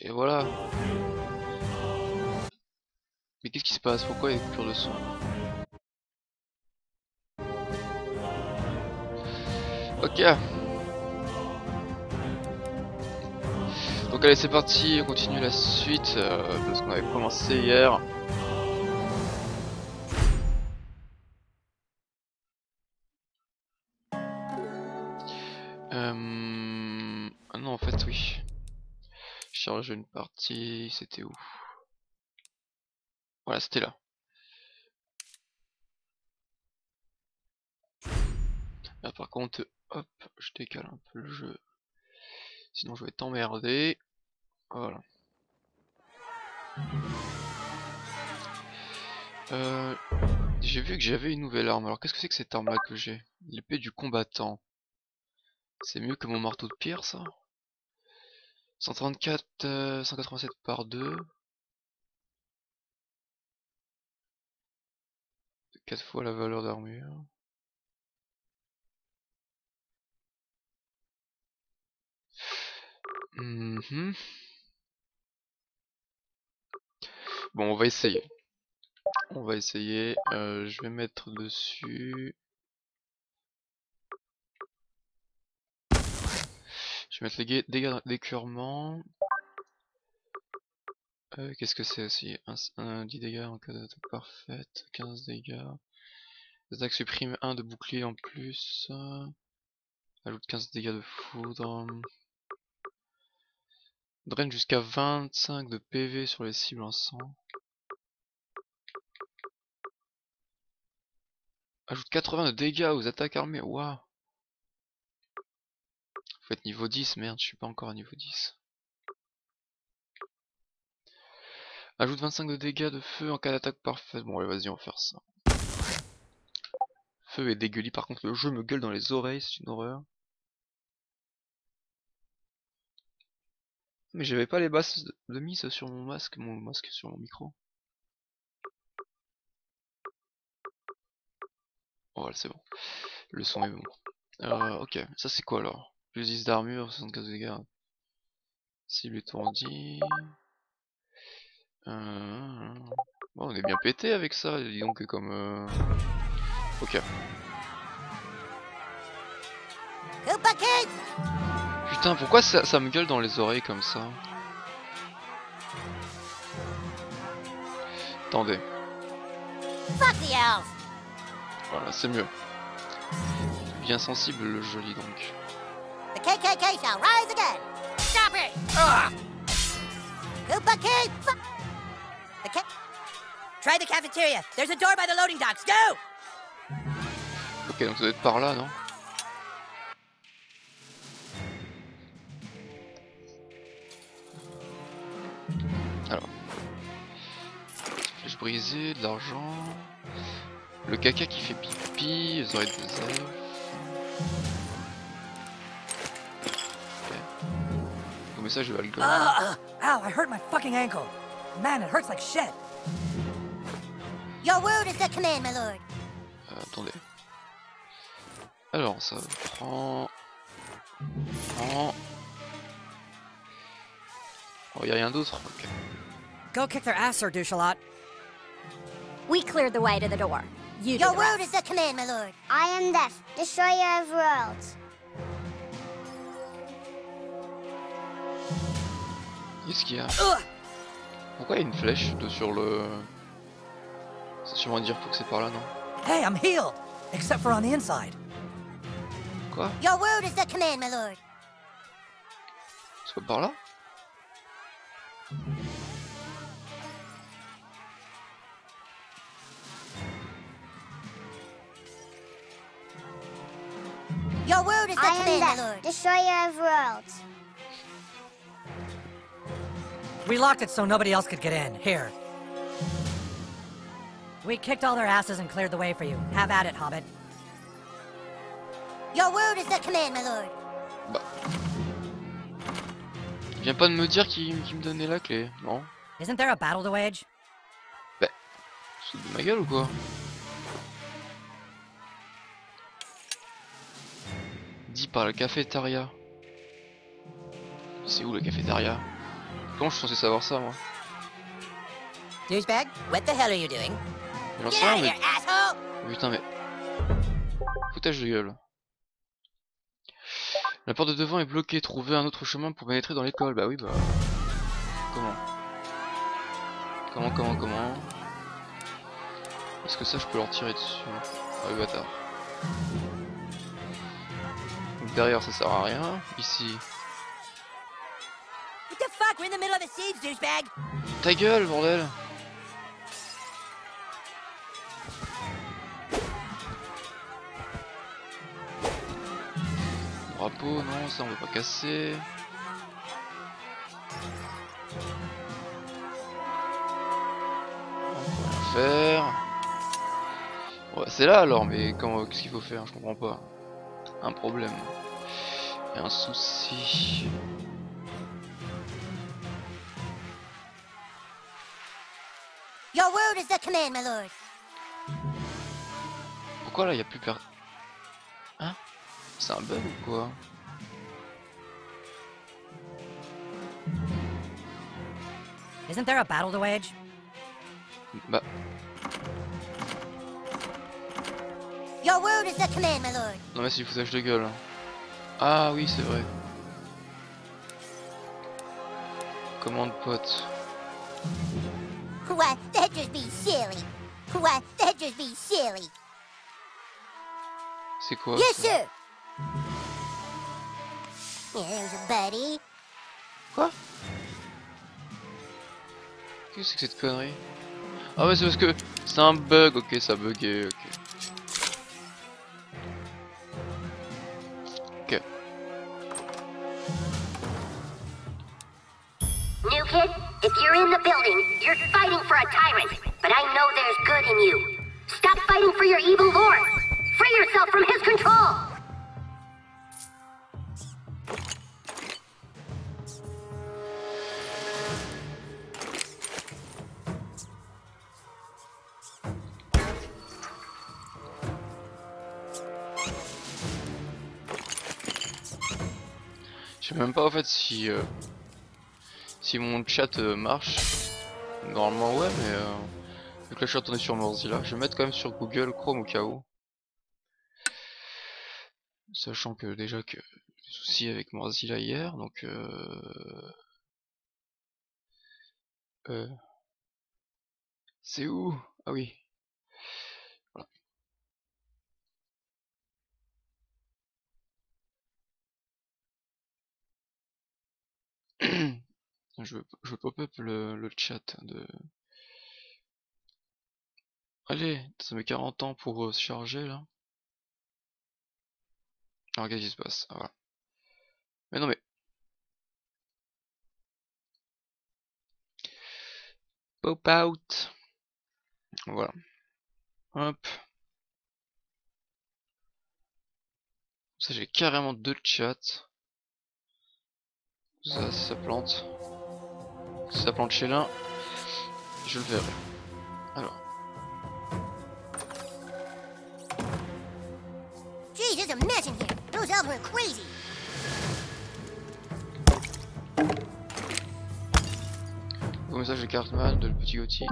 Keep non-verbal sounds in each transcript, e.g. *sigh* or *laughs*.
Et voilà. Mais qu'est-ce qui se passe? Pourquoi il y a des coupures de son? Ok. Donc allez c'est parti, on continue la suite euh, de ce qu'on avait commencé hier. Une partie, c'était où? Voilà c'était là. Là par contre, hop, je décale un peu le jeu. Sinon je vais t'emmerder. Voilà. Euh, j'ai vu que j'avais une nouvelle arme. Alors qu'est-ce que c'est que cette arme là que j'ai? L'épée du combattant. C'est mieux que mon marteau de pierre ça? 134, 187 euh, par 2. 4 fois la valeur d'armure. Mhm. Bon, on va essayer. On va essayer. Euh, je vais mettre dessus. Je vais mettre les dégâts d'écurement. Euh, Qu'est-ce que c'est aussi? Un, 10 dégâts en cas d'attaque parfaite, 15 dégâts. L'attaque supprime 1 de bouclier en plus. Ajoute 15 dégâts de foudre. Draine jusqu'à 25 de PV sur les cibles en sang. Ajoute 80 de dégâts aux attaques armées. Waouh. Être niveau 10. Merde, je suis pas encore à niveau 10. Ajoute 25 de dégâts de feu en cas d'attaque parfaite. Bon, allez, vas-y, on va faire ça. Feu et dégueulis. Par contre, le jeu me gueule dans les oreilles. C'est une horreur. Mais j'avais pas les basses de mise sur mon masque, mon masque sur mon micro. Oh, c'est bon. Le son est bon. Euh, ok, ça c'est quoi alors? Plus 10 d'armure, 75 dégâts. Cible étourdie. Euh... Bon, on est bien pété avec ça, dis donc comme... Euh... Ok. Putain, pourquoi ça, ça, me gueule dans les oreilles comme ça? Attendez. Voilà, c'est mieux. Bien sensible le joli donc. The KKK shall rise again. Stop it. Ah. Koopa King. The ca Try the cafeteria. There's a door by the loading docks. Go. Ok, donc ça doit être par là, non? Brisé, de l'argent. Le caca qui fait pipi, les oreilles de zèbre. Okay. message je vais le uh, Ow, I hurt my fucking ankle. Man, it hurts like shit. Your word is the command, my lord. Euh, attendez. Alors, ça prend... Prend... Oh, y'a rien d'autre Ok. Go kick their ass, Sir Douchalot. We cleared the way to the door. You Your word is the command, my lord. I am Death, destroyer of worlds. Qu'est-ce qu'il y a Pourquoi il y a une flèche de sur le... C'est sûrement dire pour que c'est par là, non Hey, I'm healed, except for on the inside. Quoi Your word is the command, my lord. C'est pas par là Your word is the I command, am Lord. Destroyer of worlds. We locked it so nobody else could get in. Here. We kicked all their asses and cleared the way for you. Have at it, Hobbit. Your word is the command, my lord. Bah. Viens pas de me dire qui, qui me donnait la clé, non? Isn't there a battle to wage? Bah, c'est de ma gueule ou quoi? Par la cafétéria. C'est où la cafétéria Comment je suis censé savoir ça, moi Douchebag, what the hell are you doing? J'en sais rien, mais... Putain, mais... Foutage de gueule. La porte de devant est bloquée. Trouver un autre chemin pour pénétrer dans l'école. Bah oui, bah... Comment? Comment, comment, comment? Est-ce que ça, je peux leur tirer dessus? Ah oui, bâtard. Donc derrière, ça sert à rien. Ici... Fuck? We're in the middle of a siege, douchebag! Ta gueule, bordel Drapeau, non, ça on veut pas casser. On peut rien faire. C'est là alors, mais qu'est-ce qu'il faut faire? Je comprends pas. Un problème. Et un souci. Your word is the command, my lord. Pourquoi là y a plus per... Hein? C'est un bug ou quoi? Isn't there a battle to wage? Bah, Your word is the command, my lord. non mais c'est du foutage de gueule. Ah oui, c'est vrai. Commande pote. What? That'd just be silly. What? That'd just be silly. C'est quoi Yes, ça sir. Here's a buddy. Quoi Qu'est-ce que c'est que cette connerie Ah ouais, c'est parce que c'est un bug. Ok, ça a bugué. Ok. Ok. New kid, if you're in the building, you're fighting for a tyrant, but I know there's good in you. Stop fighting for your evil lord. Free yourself from his control. Je sais même pas en fait si euh, si mon chat euh, marche. Normalement ouais mais euh, vu que là je suis retourné sur Mozilla, je vais mettre quand même sur Google Chrome au cas où. Sachant que déjà que des soucis avec Mozilla hier, donc euh... euh... C'est où? Ah oui. *clears throat* Je, je pop-up le, chat de... Allez, ça met 40 ans pour euh, se charger là. Alors qu'est-ce qui se passe Ah. Mais non mais... Pop out Voilà. Hop. Ça j'ai carrément deux chats. Ça, ça plante. Si ça plante chez l'un, je le verrai. Alors, au message de Cartman de le petit gothique.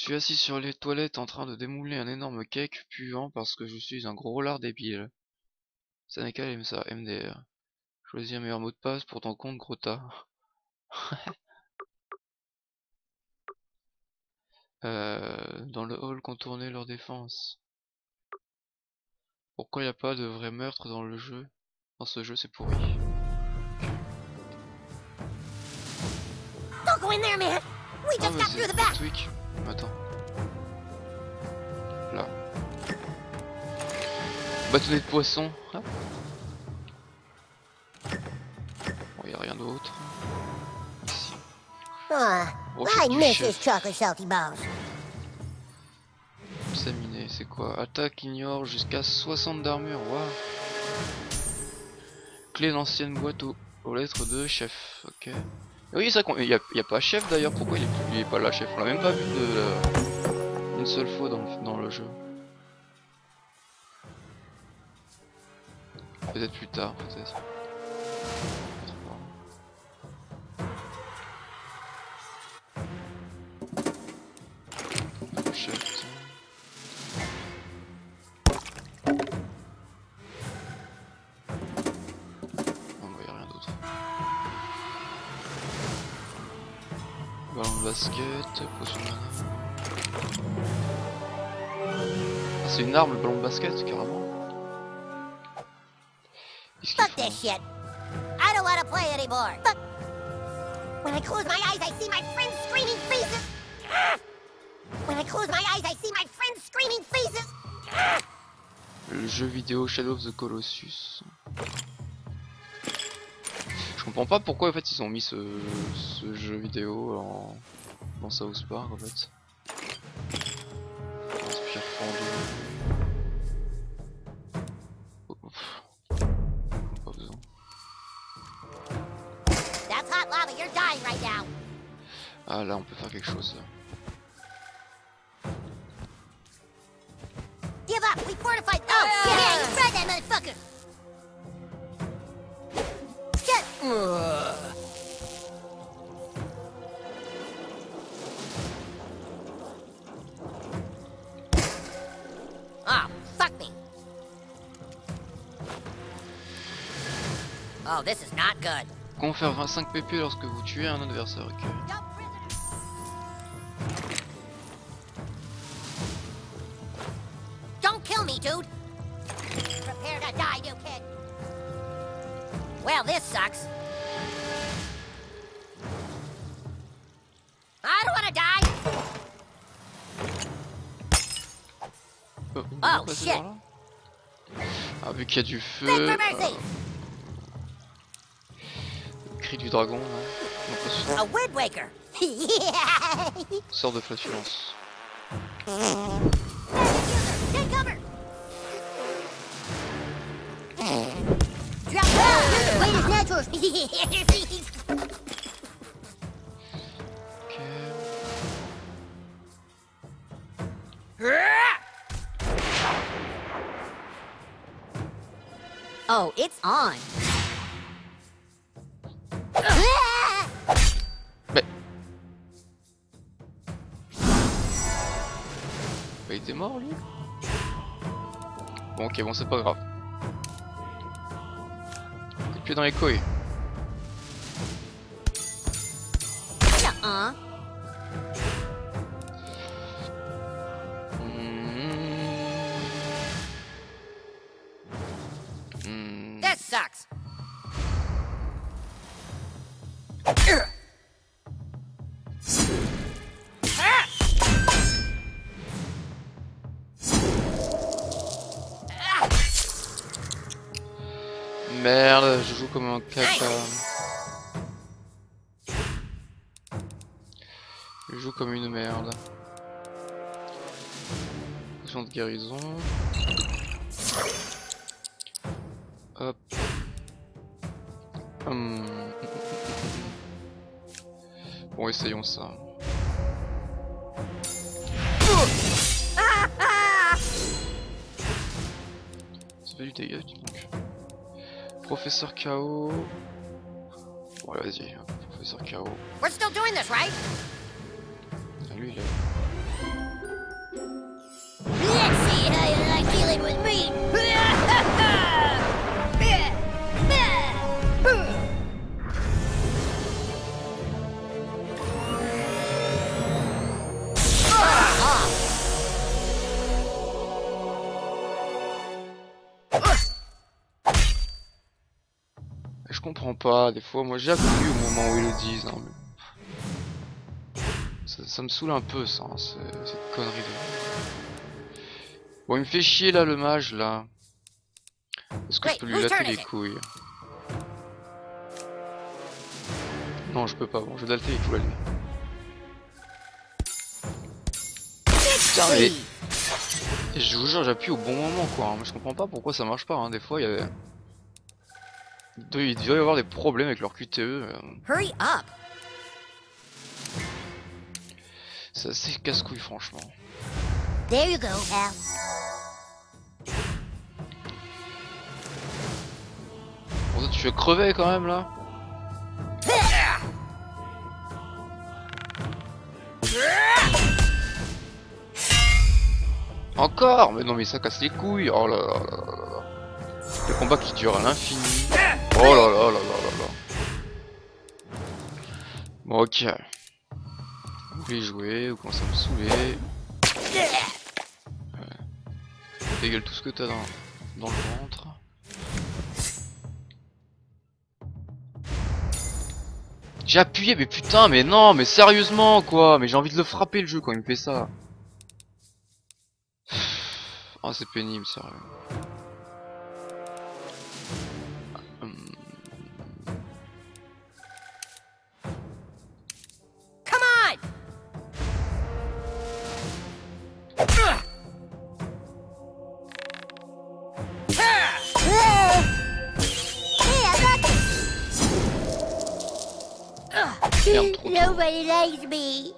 Suis assis sur les toilettes en train de démouler un énorme cake puant parce que je suis un gros lard débile. Saneka aime ça, MDR. Choisis un meilleur mot de passe pour ton compte Grota. *laughs* euh, dans le hall contourner leur défense. Pourquoi il n'y a pas de vrai meurtre dans le jeu? Dans ce jeu, c'est pourri. Don't go in there, man. We just got through the back. Attends. Là. Bâtonnet de poisson. Hop. Bon, y a rien d'autre. Ici. Ah, Rocher I miss chef. his chocolate salty balls. Examiner, c'est quoi? Attaque ignore jusqu'à 60 d'armure. Waouh. Clé d'ancienne boîte aux, aux lettres de chef. Ok. Oui, ça il n'y a, a, pas chef d'ailleurs. Pourquoi il est, pas là, chef? On l'a même pas vu de une seule fois dans, dans le jeu. Peut-être plus tard, peut-être. Basket, potion Ah, c'est une arme le ballon de basket carrément. Fuck this shit. I don't want to play anymore. Fuck. When I close my eyes, I see my friends screaming faces. When I close my eyes, I see my friends screaming faces. Le jeu vidéo Shadow of the Colossus. Je comprends pas pourquoi en fait ils ont mis ce, ce jeu vidéo en, dans South Park en fait. Inspire. Oh, pas besoin. That's hot lava, you're dying right now. Ah là on peut faire quelque chose. Give up, we fortified. Oh, yeah, you tried that motherfucker. Oh, Oh, this is not good. Confère 25 pp lorsque vous tuez un adversaire. Don't kill me, dude. Prepare to die, new kid. Well, this sucks. I don't want to die. Oh, Oh, shit. Ah vu qu'il y a du feu. Euh, cri du dragon. On yeah. sort de flatulence. *laughs* Oh, it's on. Était mort lui Bon ok bon c'est pas grave. Coup de pied dans les couilles. Je joue comme un caca. Je joue comme une merde. Potion de guérison. Hop. Hum. Bon, essayons ça. Ça fait du dégât. Professeur KO. Allez, vas-y, hop, professeur KO. We're still doing this, right? Comprends pas, des fois, moi j'appuie au moment où ils le disent. hein, mais- ça, ça me saoule un peu, ça, hein, ce- cette connerie de. Bon, il me fait chier là, le mage là. Est-ce que je peux lui latter les couilles? Non, je peux pas, bon, je vais latter les couilles. Putain, mais. Je vous jure, j'appuie au bon moment quoi. hein. Je comprends pas pourquoi ça marche pas. Hein. Des fois, il y a. Il doit y avoir des problèmes avec leur QTE. euh. Hurry up. C'est assez casse-couille, franchement. There you go, Al. Tu veux crever quand même là Encore? Mais non mais ça casse les couilles Oh là là là là Le combat qui dure à l'infini Oh là là là là là là Bon ok Vous voulez jouer, vous commencez à me saouler Dégueule tout ce que t'as dans, dans le ventre J'ai appuyé, mais putain, mais non, mais sérieusement, quoi. Mais j'ai envie de le frapper, le jeu, quand il me fait ça. Oh, c'est pénible, sérieux. Likes me.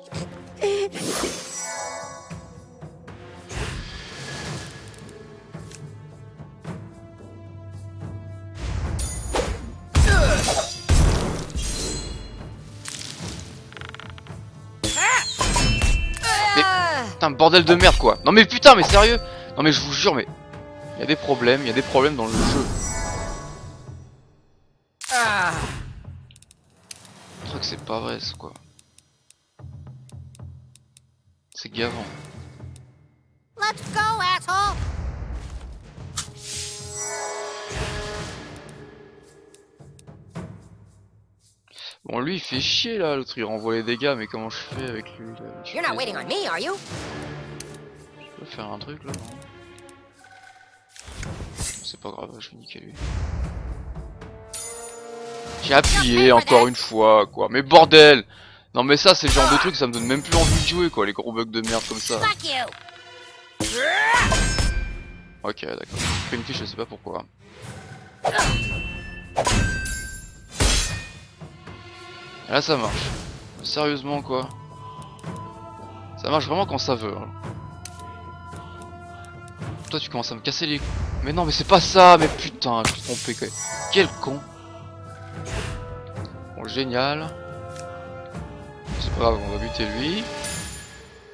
Putain, bordel de merde, quoi. Non mais putain, mais sérieux Non mais je vous jure, mais... Il y a des problèmes, il y a des problèmes dans le jeu. Je crois que c'est pas vrai, c'est quoi. C'est gavant. Let's go, asshole. Bon, lui, il fait chier, là, l'autre, il renvoie les dégâts, mais comment je fais avec lui, là? Je You're not fais- waiting on me, are you? Je peux faire un truc, là, non? C'est pas grave, je vais niquer lui. J'ai appuyé encore une fois, quoi. Mais bordel Non mais ça, c'est le genre de truc, ça me donne même plus envie de jouer, quoi, les gros bugs de merde comme ça. Ok, d'accord. Pris une fiche, je sais pas pourquoi. Et là, ça marche. Sérieusement, quoi. Ça marche vraiment quand ça veut. hein. Toi, tu commences à me casser les... Mais non, mais c'est pas ça, mais putain, je suis trompé, quoi. Quel con. Bon, génial. C'est pas grave, on va buter lui.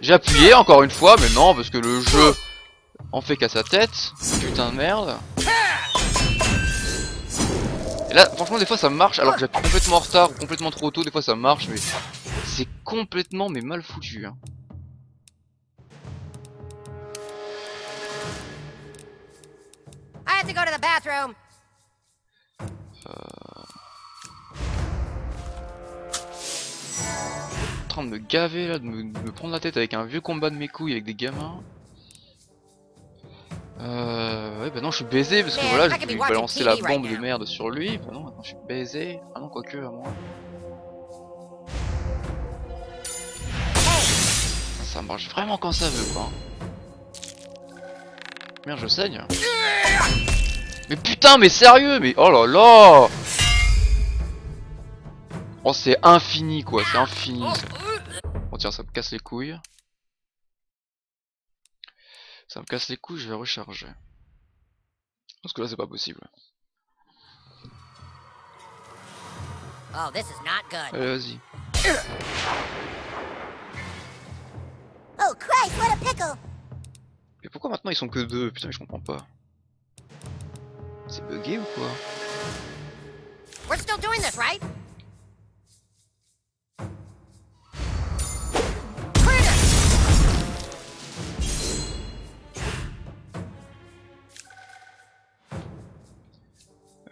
J'ai appuyé encore une fois, mais non, parce que le jeu en fait qu'à sa tête. Putain de merde. Et là, franchement, des fois ça marche, alors que j'appuie complètement en retard, ou complètement trop tôt, des fois ça marche, mais c'est complètement mais mal foutu. Hein. I have to go to the bathroom. En train de me gaver là, de me, de me prendre la tête avec un vieux combat de mes couilles avec des gamins. Euh, ouais, bah non, je suis baisé parce que voilà, voulu watching balancer la bombe de merde sur lui. Bah non, maintenant je suis baisé. Ah non, quoique, à moi. Ça marche vraiment quand ça veut, quoi. Merde, je saigne. Mais putain, mais sérieux, mais oh là là Oh, c'est infini, quoi, c'est infini. Tiens, ça me casse les couilles. Ça me casse les couilles, je vais recharger. Parce que là, c'est pas possible. Oh, this is not good. Allez, vas-y. Oh, Christ, what a pickle. Mais pourquoi maintenant ils sont que deux? Putain, mais je comprends pas. C'est bugué ou quoi? We're still doing this, right?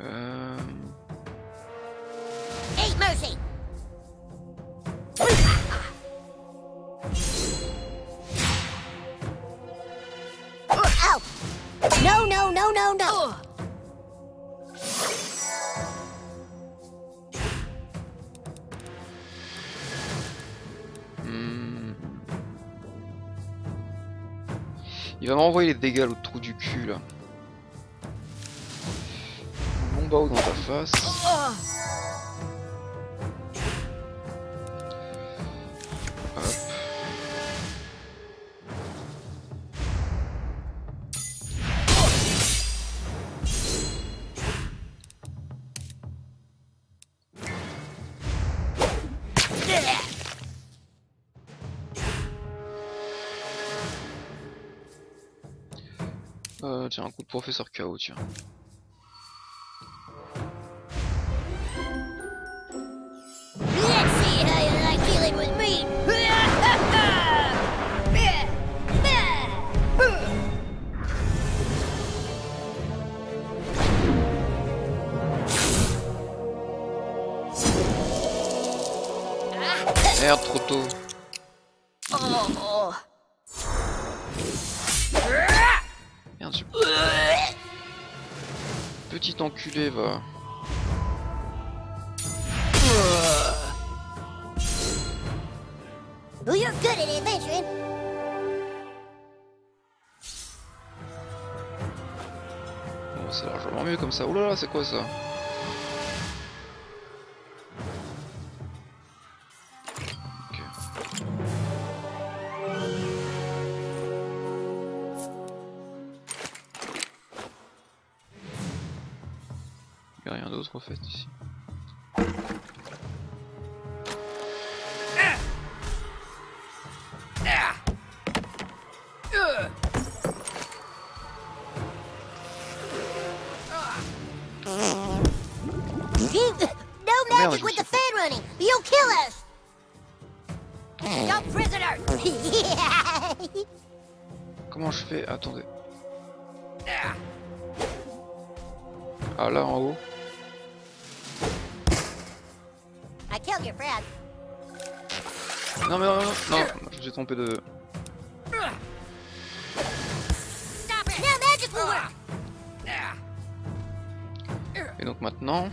Euh... No, no, no, no, no. hmm. Il va m'envoyer les dégâts l'autre trou du cul là. Dans ta face. Hop. Euh, tiens, un coup de professeur KO. Ça. Oulala, c'est quoi ça. Il y a rien d'autre en fait ici. De... Work. Et donc maintenant...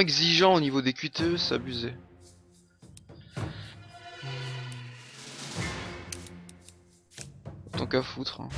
exigeant au niveau des QTE, c'est. Tant qu'à foutre. hein.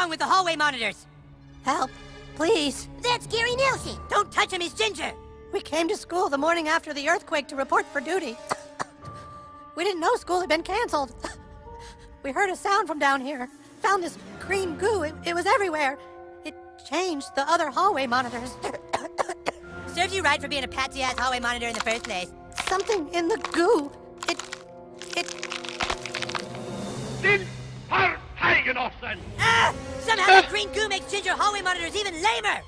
Wrong with the hallway monitors. Help, please. That's Gary Nelson. Don't touch him, he's ginger. We came to school the morning after the earthquake to report for duty. we didn't know school had been canceled. we heard a sound from down here. found this green goo. It, it was everywhere. It changed the other hallway monitors. *coughs* Serves you right for being a patsy-ass hallway monitor in the first place. Something in the goo. Even lamer!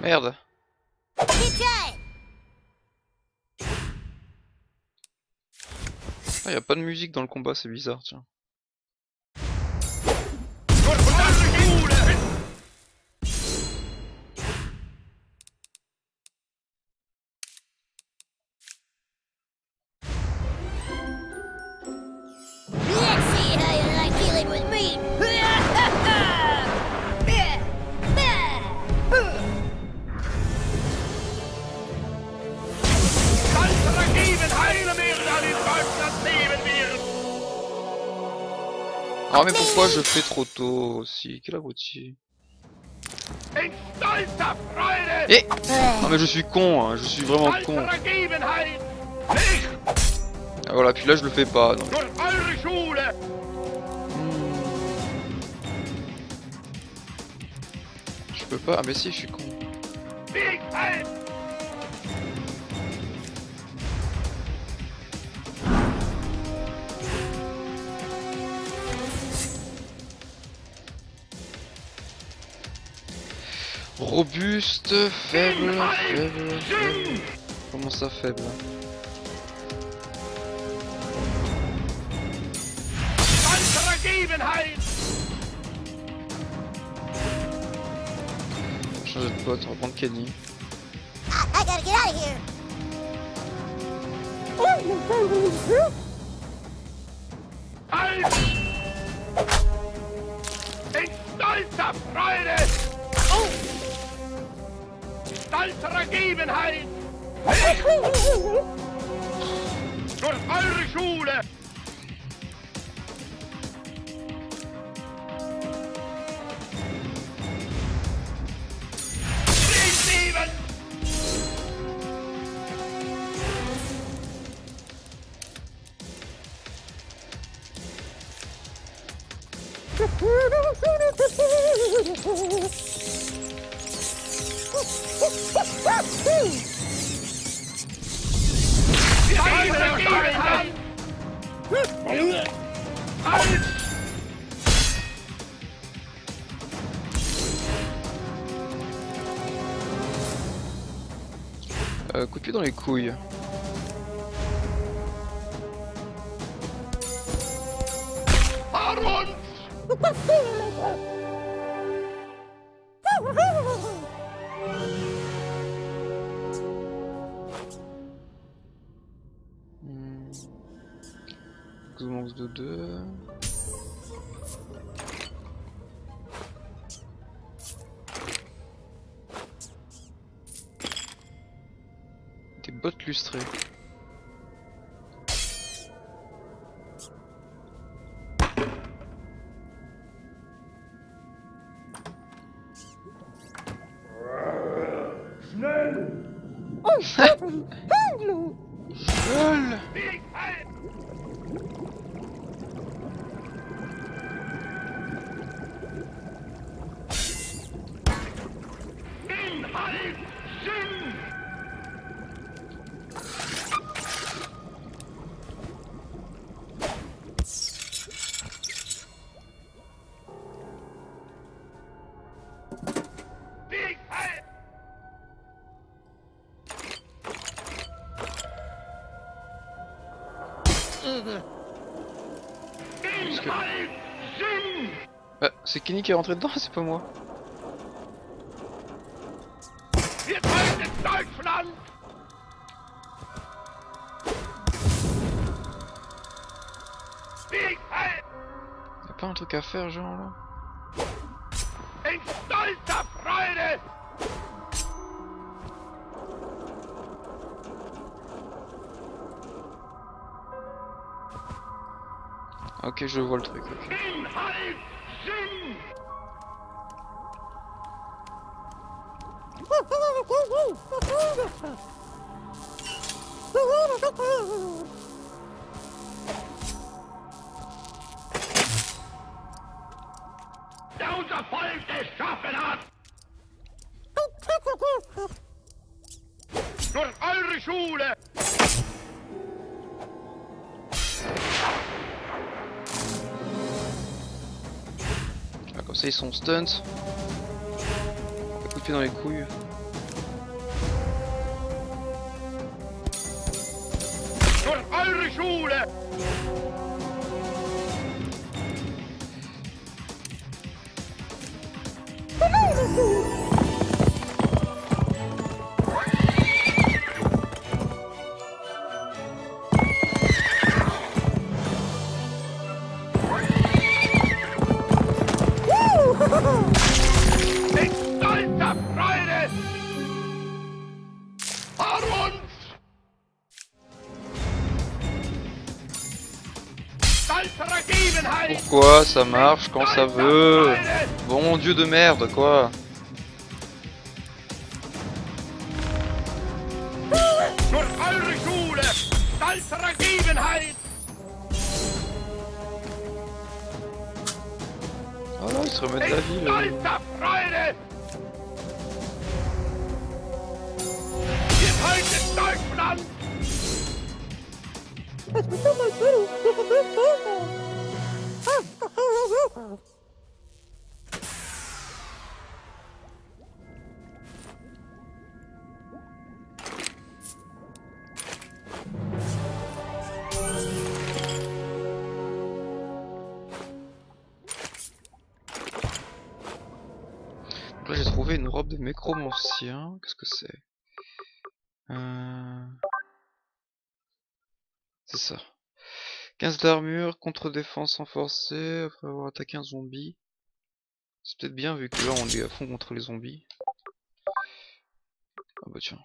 Merde. Ah, y a pas de musique dans le combat, c'est bizarre, tiens. Je fais trop tôt aussi Quel abruti. Eh Ah, mais je suis con, hein, je suis vraiment con. Ah, voilà, puis là je le fais pas. Eure Schule! Je peux pas. Ah, mais si, je suis con. Robuste, faible, faible, faible. Comment ça faible! Changer de pote, on va prendre Kenny. I Stolzer Ergebenheit! *laughs* Durch eure Schule! Euh, coup de pied dans les couilles. Xbox de 2. Des bottes lustrées. Kenny qui est rentré dedans, *laughs* c'est pas moi. Y'a pas un truc à faire, genre là! Ok, je vois le truc. sin. Sont stunt. Coup de pied dans les couilles. Ça marche quand ça veut! Bon dieu de merde quoi! Oh là ils se remettent la vie Mit là. Là j'ai trouvé une robe de mécromancien. Qu'est-ce que c'est? 15 d'armure, contre-défense renforcée, après avoir attaqué un zombie. C'est peut-être bien vu que là on est à fond contre les zombies. Ah bah tiens.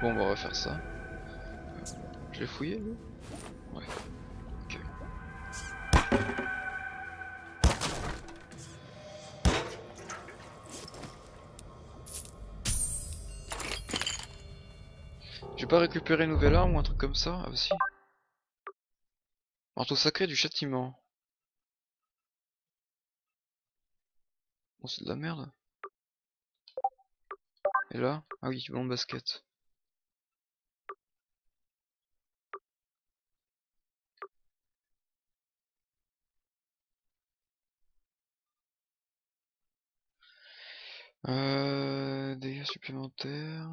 Bon on va faire ça. Je vais fouiller lui Ouais. Pas récupéré une nouvelle arme ou un truc comme ça Ah bah si. Marteau sacré du châtiment. Bon c'est de la merde. Et là? Ah oui, ballon de basket. Euh, dégâts supplémentaires.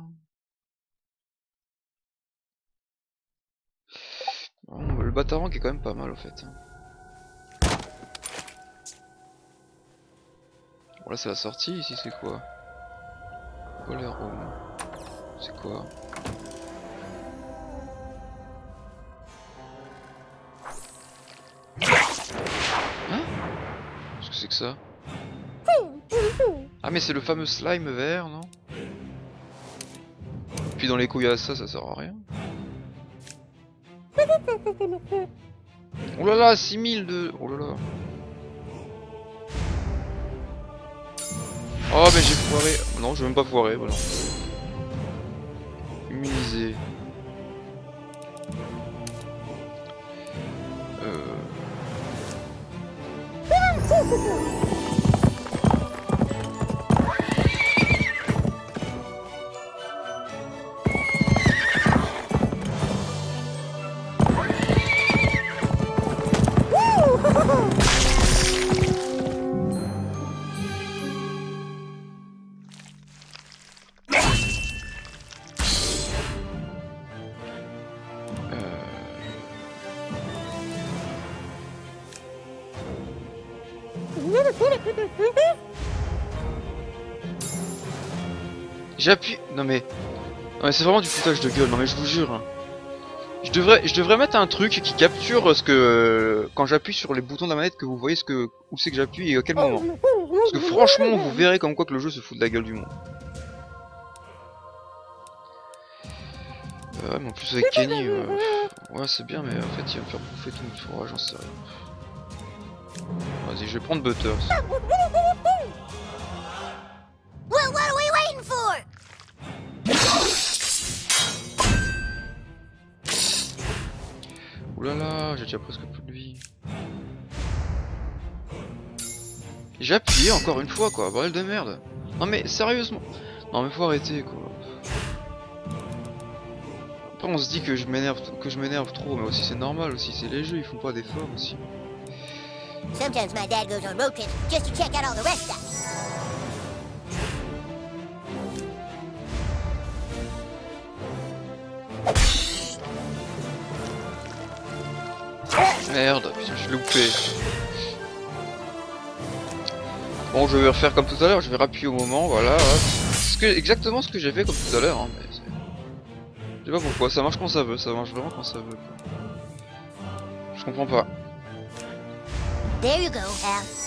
Bah, le bataran qui est quand même pas mal au fait. Bon là c'est la sortie, ici c'est quoi? Boiler room. C'est quoi? Hein? Qu'est-ce que c'est que ça? Ah mais c'est le fameux slime vert, non? Puis dans les couilles à ça, ça sert à rien. Oh là là, 6000 de... Oh là là. Oh mais j'ai foiré. Non, je vais même pas foirer, voilà. Immunisé. Euh... J'appuie. Non mais. Non mais c'est vraiment du foutage de gueule. Non mais je vous jure. hein. Je devrais, je devrais mettre un truc qui capture ce que euh, quand j'appuie sur les boutons de la manette que vous voyez ce que où c'est que j'appuie et à quel moment. Parce que franchement, vous verrez comme quoi que le jeu se fout de la gueule du monde. Euh, ouais, mais en plus avec Kenny, euh, Ouais, c'est bien, mais en fait, il va me faire bouffer tout le tour, j'en sais rien. Vas-y, je vais prendre Butters. Déjà presque plus de vie. J'ai appuyé encore une fois, quoi, bordel de merde. Non mais, sérieusement. Non mais faut arrêter, quoi. Après on se dit que je m'énerve que je m'énerve trop, mais aussi c'est normal aussi, c'est les jeux, ils font pas d'efforts aussi. Sometimes my dad goes on road just to check out all the rest. Merde, putain, je loupé. Bon, je vais refaire comme tout à l'heure, je vais rappuyer au moment, voilà. exactement ce que j'ai fait comme tout à l'heure, hein, mais Je sais pas pourquoi, ça marche quand ça veut, ça marche vraiment quand ça veut. Je comprends pas. There you go.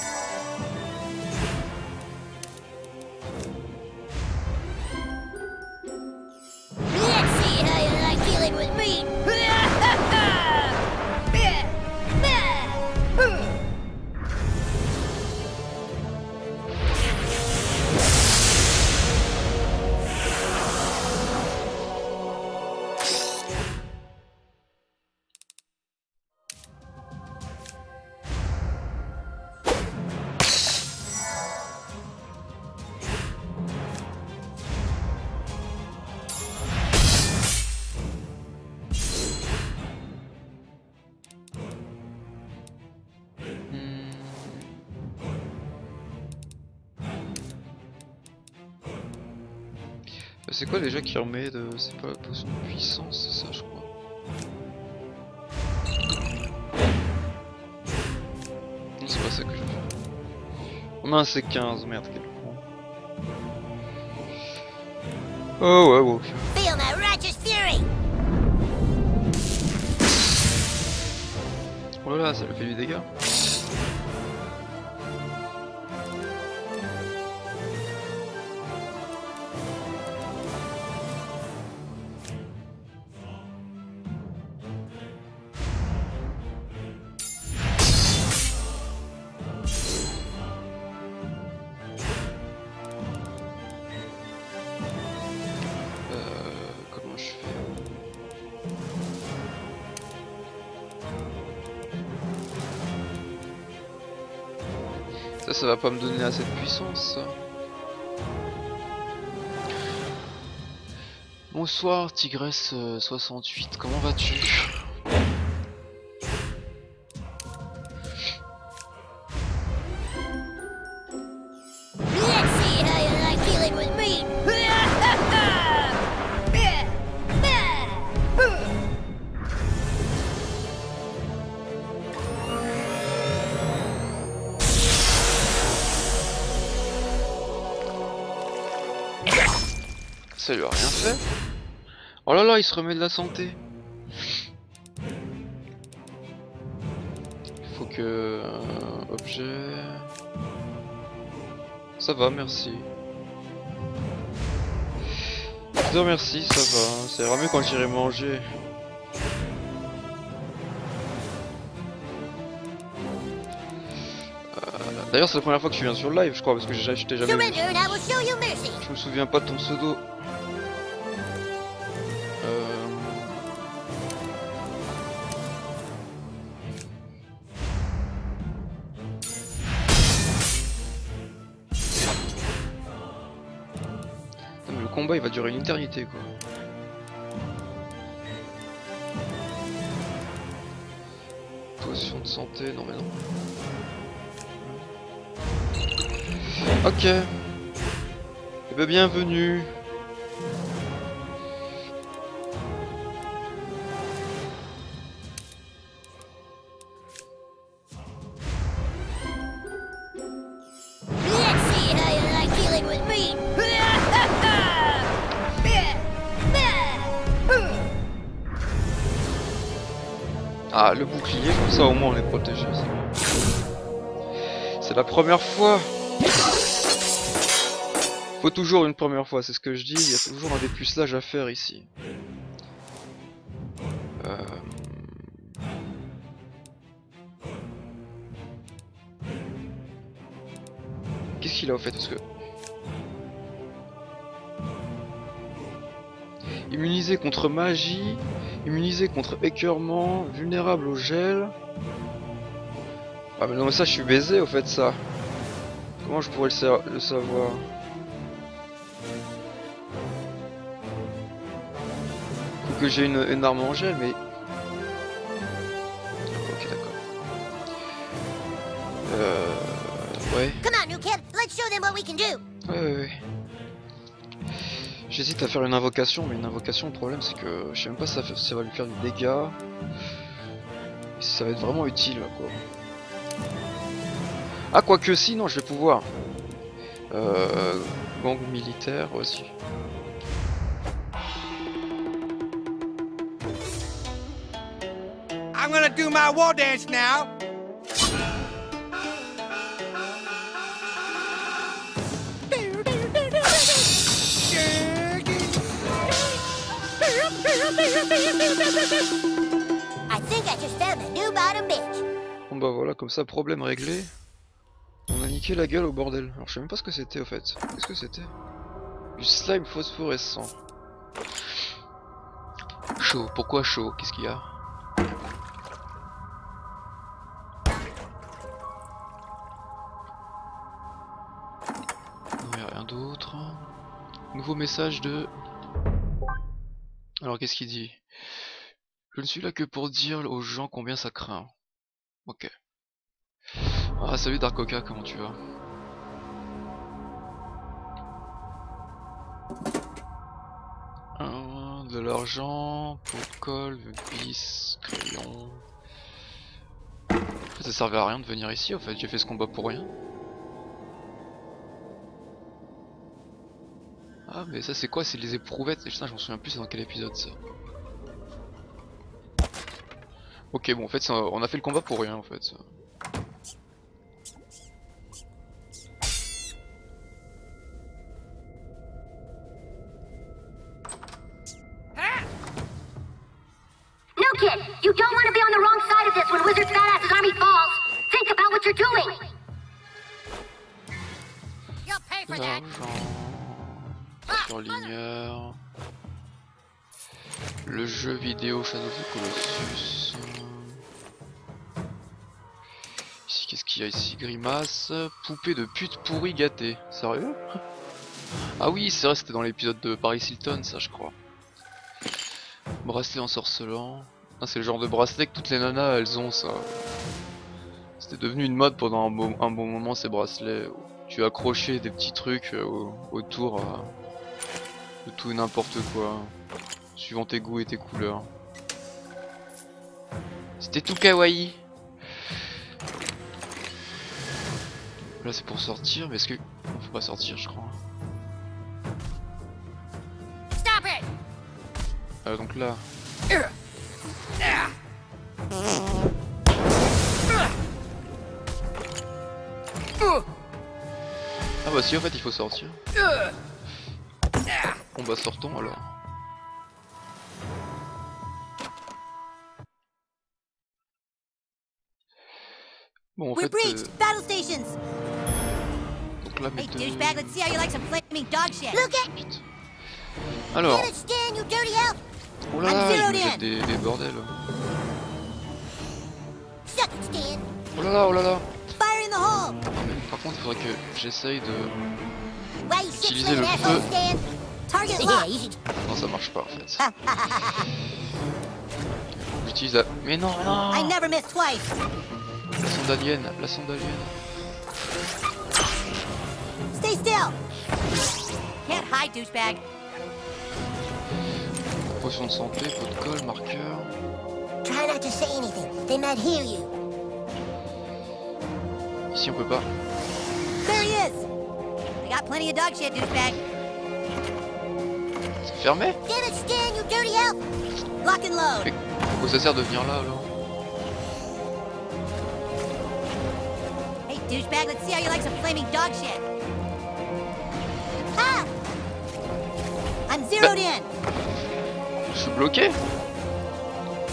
Déjà qui remet de... C'est pas la potion de puissance, c'est ça je crois. Non c'est pas ça que je fais. Oh mince c'est 15, merde quel con. Oh ouais, ouais ok. Feel my righteous fury. Oh là là, ça lui fait du dégât. Va pas me donner assez de puissance. Bonsoir Tigresse euh, 68, comment vas-tu? Ça lui a rien fait Oh là là, il se remet de la santé Il faut que... euh, objet... Ça va, merci. Je te remercie, ça va. Ça ira mieux quand j'irai manger. Euh, D'ailleurs, c'est la première fois que tu viens sur le live, je crois, parce que j'ai- je t'ai jamais vu. Je me souviens pas de ton pseudo. Durer une éternité quoi. Potion de santé, non mais non. Ok. Eh ben bienvenue. première fois. Faut toujours une première fois, c'est ce que je dis. Il y a toujours un dépucelage à faire ici. Euh. Qu'est-ce qu'il a au fait Immunisé contre magie, immunisé contre écœurement, vulnérable au gel. Ah mais non mais ça je suis baisé au fait ça. Comment je pourrais le, sa- le savoir? Faut que j'ai une, une arme en gel mais... Ok d'accord. Euh... Ouais. Come on, new kid. Let's show them what we can do. Ouais, ouais, ouais. J'hésite à faire une invocation, mais une invocation, le problème c'est que je sais même pas si ça, va lui faire du dégât. Ça va être vraiment utile, quoi. Ah, quoique si, non, je vais pouvoir. Euh, gang militaire aussi. I'm gonna do my war dance now. I think I just found a new bottom bitch. Bon bah voilà, comme ça, problème réglé. On a niqué la gueule au bordel. Alors je sais même pas ce que c'était au fait. Qu'est-ce que c'était? Du slime phosphorescent. Chaud, pourquoi chaud? Qu'est-ce qu'il y a? Non, rien d'autre. Nouveau message de... Alors qu'est-ce qu'il dit? Je ne suis là que pour dire aux gens combien ça craint. Ok. Ah salut Darkoka, comment tu vas De l'argent, pot de colle, vis, crayon... Ça servait à rien de venir ici en fait, j'ai fait ce combat pour rien. Ah mais ça c'est quoi? C'est les éprouvettes? Putain je m'en souviens plus c'est dans quel épisode ça. Ok bon en fait on a fait le combat pour rien en fait. Poupée de pute pourrie gâtée. Sérieux? Ah oui, c'est vrai, c'était dans l'épisode de Paris Hilton, ça, je crois. Bracelet ensorcelant. Ah, c'est le genre de bracelet que toutes les nanas elles ont, ça. C'était devenu une mode pendant un bon, moment, ces bracelets. Tu accrochais des petits trucs euh, au- autour de tout et n'importe quoi, suivant tes goûts et tes couleurs. C'était tout kawaii. Là c'est pour sortir, mais est-ce que... Non, faut pas sortir je crois. Stop it. Euh, donc là... Ah bah si en fait il faut sortir. Bon bah sortons alors. Bon en fait... breached! euh, Hey, douchebag, let's see how you like some flaming dog shit. Look at Vite. Alors, oh là I'm là, me des, des bordels. Oh là là, oh là là. Fire in the hole! Mais par contre, il faudrait que j'essaye de... Why you shit Utilisez le feu. Non, ça marche pas en fait. *laughs* J'utilise la... Mais non, mais non I never miss twice! La sonde alien, la sonde alien. Stay still! Can't hide, douchebag. Potion de santé, pot de colle, marqueur. Try not to say anything. They might hear you. Ici on peut pas. There he is! I got plenty of dog shit, douchebag. C'est fermé? Get it, Stan, you dirty elf. Lock and load. Mais pourquoi ça sert de venir là alors Hey, douchebag, let's see how you like some flaming dog shit. I'm zeroed in. Je suis bloqué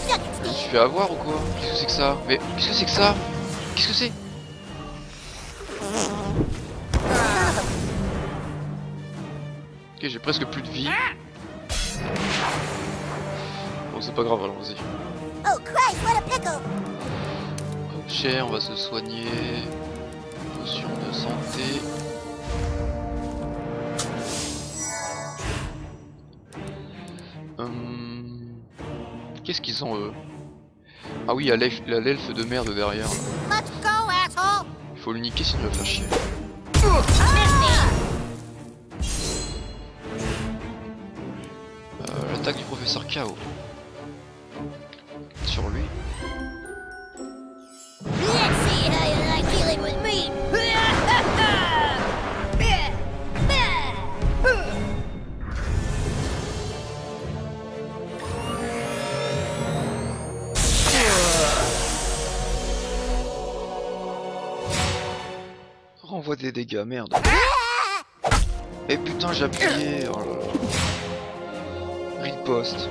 Je me Stan. suis fait avoir ou quoi? Qu'est-ce que c'est que ça? Mais qu'est-ce que c'est que ça? Qu'est-ce que c'est? Ok, j'ai presque plus de vie. Bon, c'est pas grave, allons-y. Oh! Objet, on va se soigner. Potion de santé. Hum, Qu'est-ce qu'ils ont eux? Ah oui, il y a l'elfe de merde derrière. Il faut le niquer sinon il va faire chier. Euh, L'attaque du professeur K.O. Merde. Et putain, j'ai appuyé. Oh. Riposte.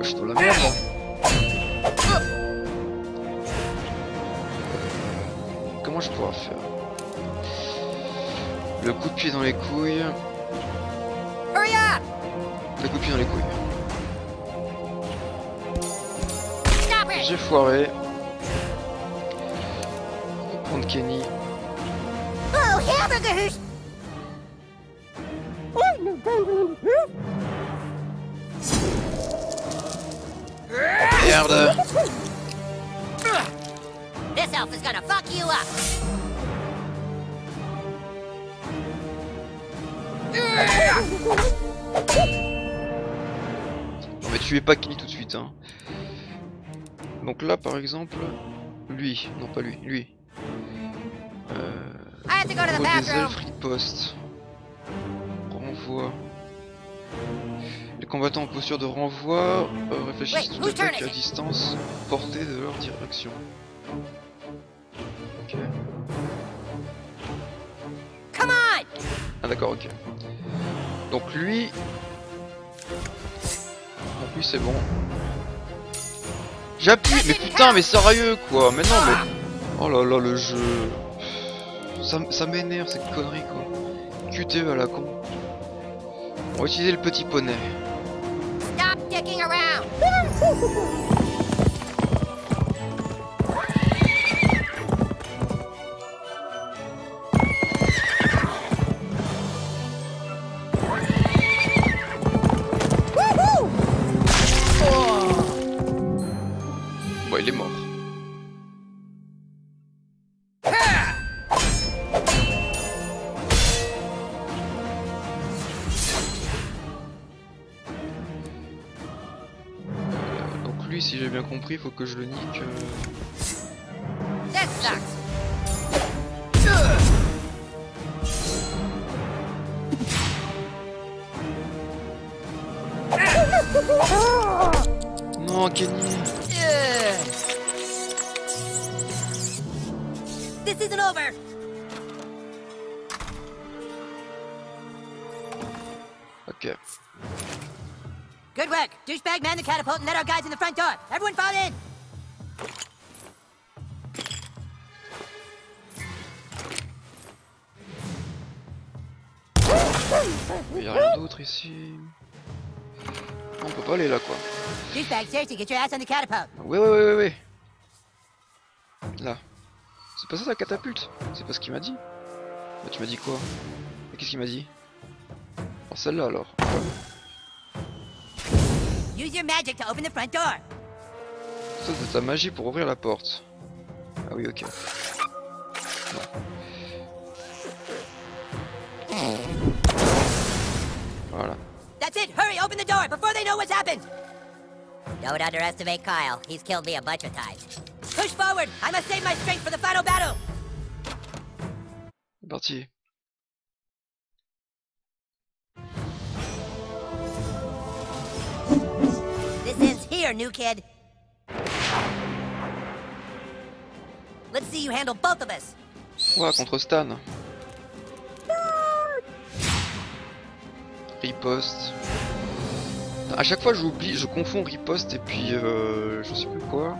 Je suis la merde. Comment je pourrais faire? Le coup de pied dans les couilles. Le coup de pied dans les couilles. J'ai foiré. Prendre Kenny. Oh, hamburgers! Merde This elf is gonna fuck you up! Mais tuez pas Kenny tout de suite hein. Donc là par exemple, lui, non pas lui, lui. To go to the bathroom! Renvoi. Les combattants en posture de renvoi euh, réfléchissent Wait, is à distance portée de leur direction. Ok. Come on! Ah d'accord, ok. Donc lui... Donc lui c'est bon. J'appuie Mais putain, mais sérieux quoi Mais non mais... Oh là là, le jeu... Ça, m'énerve cette connerie quoi. QTE à la con. On va utiliser le petit poney. Stop il faut que je le nique. euh, catapult. Ouais, ouais, ouais, ouais, ouais. Là. C'est pas ça la catapulte C'est pas ce qu'il m'a dit Bah, Tu m'as dit quoi? Mais Qu'est-ce qu'il m'a dit? Oh, celle-là alors. Use your magic to open the front door. Ça, c'est ta magie pour ouvrir la porte. Ah oui, ok. Non. Voilà. That's it. Hurry, open the door before they know what's happened. Don't underestimate Kyle. He's killed me a bunch of times. Push forward. I must save my strength for the final battle. Parti. This ends here, new kid. Let's see you handle both of us. Ouah, contre Stan. Riposte. À chaque fois, j'oublie, je confonds riposte et puis euh, je sais plus quoi.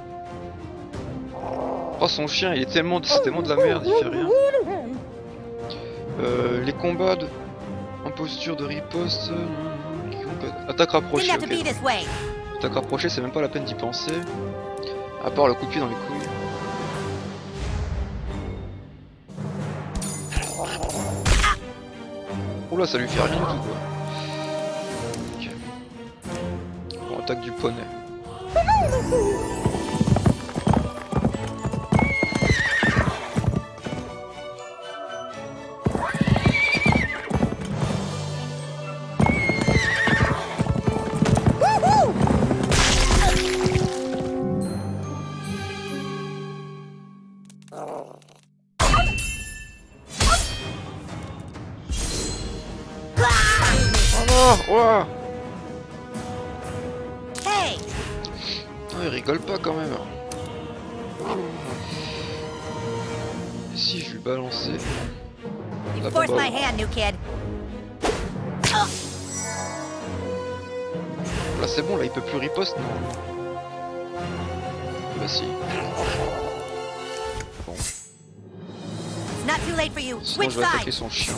Oh, son chien, il est tellement, c'est tellement de la merde, il fait rien. Euh, les combats de... En posture de riposte. euh, Attaque rapprochée. Attaque rapprochée, c'est même pas la peine d'y penser. À part le coup de pied dans les couilles. Oula, ça lui fait rien du tout quoi. Du poney. Peut plus riposte, non Bah si. Bon, It's not too late for you. sinon je vais attaquer son chien.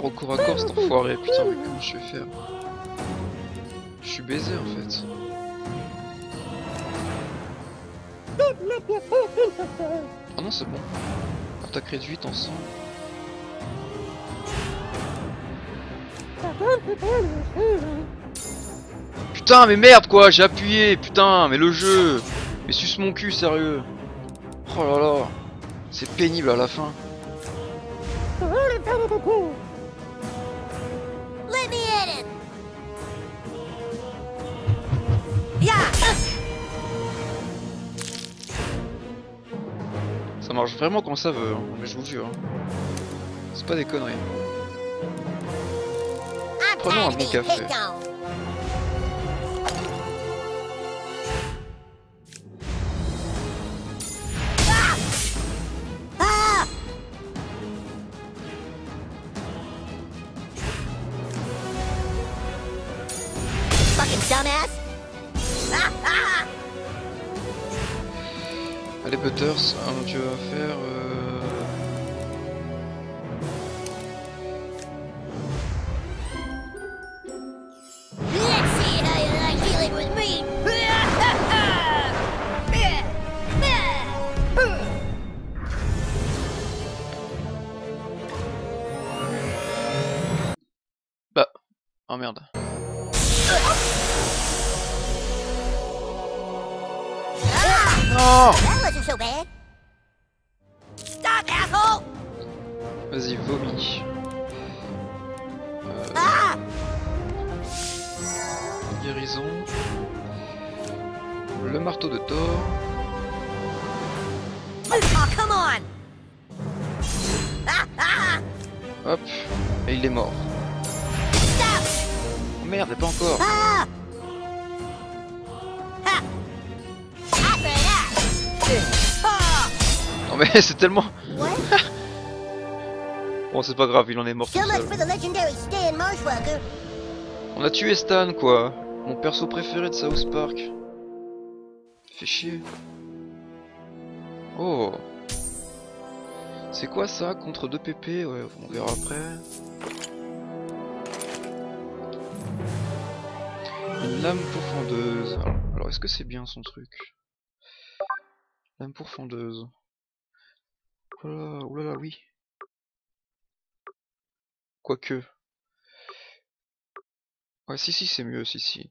Au corps à corps cet enfoiré, putain mais comment je vais faire Je suis baisé en fait. Ah non c'est bon. Attaque réduite ensemble. Putain mais merde quoi, j'ai appuyé, putain, mais le jeu Mais suce mon cul sérieux Oh là là C'est pénible à la fin. Ça marche vraiment quand ça veut, hein, mais je vous jure. hein. C'est pas des conneries. Prenons un bon café. Tellement... Bon c'est pas grave, il en est mort tout seul. On a tué Stan quoi. Mon perso préféré de South Park. Fait chier. Oh. C'est quoi ça contre 2 PP Ouais, on verra après. Une lame pourfendeuse. Alors, alors, est-ce que c'est bien son truc? Lame pourfendeuse. Oulala, oulala, oui. Quoique. Ouais, si, si, c'est mieux, si, si.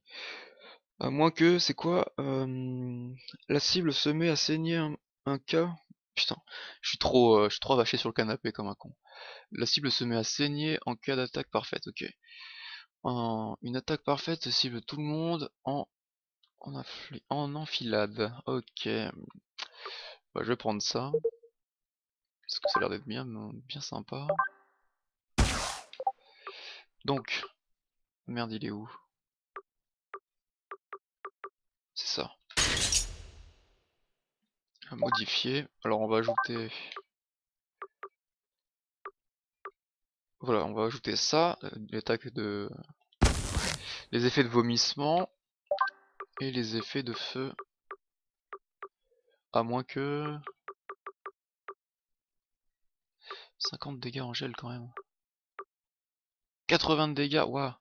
À moins que, c'est quoi euh, La cible se met à saigner un, cas. Putain, je suis trop, euh, trop avaché sur le canapé comme un con. La cible se met à saigner en cas d'attaque parfaite, ok. En- une attaque parfaite cible tout le monde en en, en enfilade. Ok. Bah, je vais prendre ça. Parce que ça a l'air d'être bien, sympa. Donc. Merde, il est où? C'est ça. Modifier. Alors on va ajouter... Voilà, on va ajouter ça, euh, l'attaque de... Les effets de vomissement et les effets de feu. À moins que... 50 dégâts en gel quand même. 80 dégâts, waouh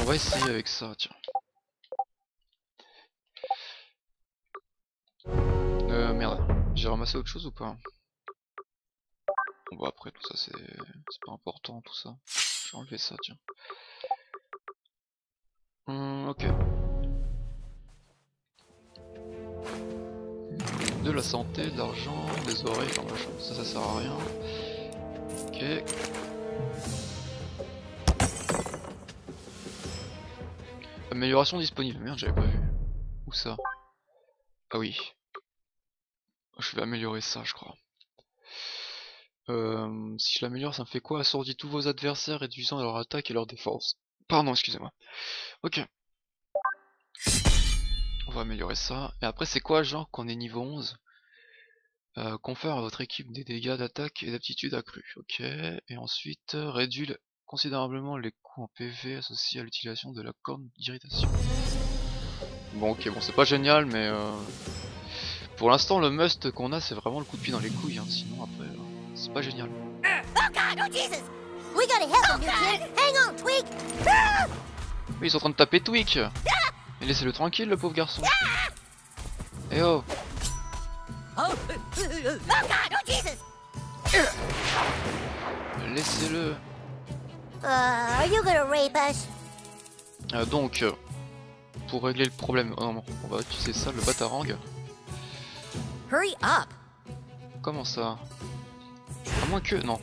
On va essayer avec ça, tiens. Euh, merde. J'ai ramassé autre chose ou pas? Bon bah après tout ça c'est pas important tout ça. Je vais enlever ça tiens. Hum, ok. De la santé, de l'argent, des oreilles, enfin machin, ça ça sert à rien. Ok. Amélioration disponible, merde j'avais pas vu. Où ça? Ah oui. Je vais améliorer ça je crois. Euh, si je l'améliore, ça me fait quoi? Assourdit tous vos adversaires, réduisant leur attaque et leur défense. Pardon, excusez-moi. Ok. On va améliorer ça. Et après, c'est quoi, genre, qu'on est niveau 11 euh, Confère à votre équipe des dégâts d'attaque et d'aptitude accrus. Ok. Et ensuite, euh, réduit le- considérablement les coûts en PV associés à l'utilisation de la corne d'irritation. Bon, ok, bon, c'est pas génial, mais... Euh... Pour l'instant, le must qu'on a, c'est vraiment le coup de pied dans les couilles. Hein. Sinon, après... euh, c'est pas génial. Oh! Oh ils sont en train de taper Twig Mais laissez-le tranquille, le pauvre garçon Eh oh Oh God! Oh Jesus! Laissez-le Uh, are you gonna rape us? Euh, Donc, euh, pour régler le problème... Oh non, on va utiliser ça, le batarang. Hurry up! Comment ça? À moins que... Non.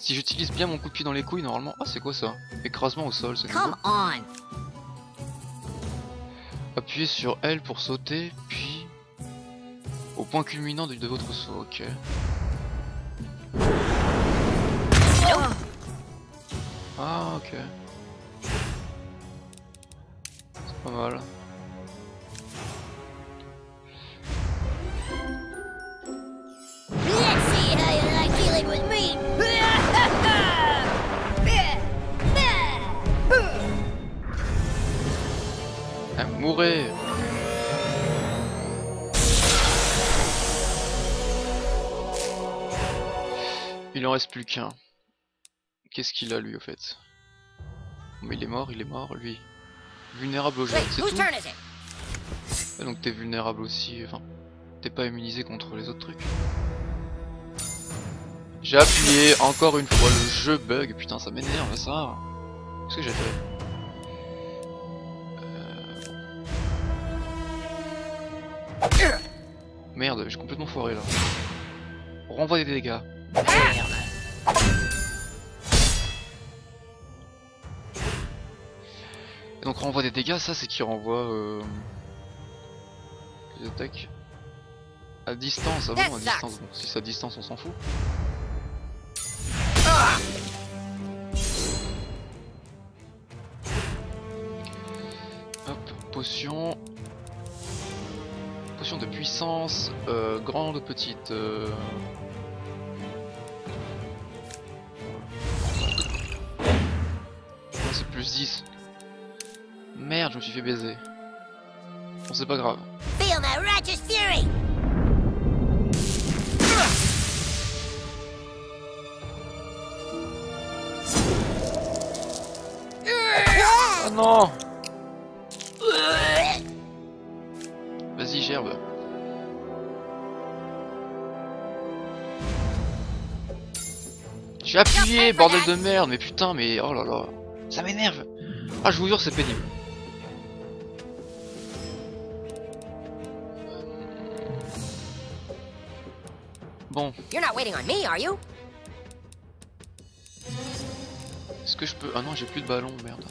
Si j'utilise bien mon coup de pied dans les couilles, normalement... Ah, c'est quoi ça? Écrasement au sol, c'est. Come on! Appuyez sur L pour sauter, puis... Au point culminant de, votre saut, ok. Ah, ok. C'est pas mal. Let's see how you like with me. Il en reste plus qu'un. Qu'est-ce qu'il a lui au fait? Mais il est mort, il est mort, lui. Vulnérable au c'est tout it? Ah, Donc t'es vulnérable aussi, enfin... T'es pas immunisé contre les autres trucs. J'ai appuyé encore une fois, le jeu bug, putain ça m'énerve ça Qu'est-ce que j'ai fait? Merde, j'ai complètement foiré là. Renvoie des dégâts. Et donc renvoie des dégâts, ça c'est qui renvoie euh... les attaques à distance. Ah bon, à distance. Bon, si c'est à distance, on s'en fout. Hop, potion. Potion de puissance, euh, grande, petite. euh, c'est plus 10. Merde, je me suis fait baiser. Bon, c'est pas grave. Feel my righteous fury. Oh non Bordel de merde, mais putain, mais oh là là, ça m'énerve. Ah, je vous jure, c'est pénible. Bon, You're not waiting on me, are you? est-ce que je peux... Ah non, j'ai plus de ballon, merde.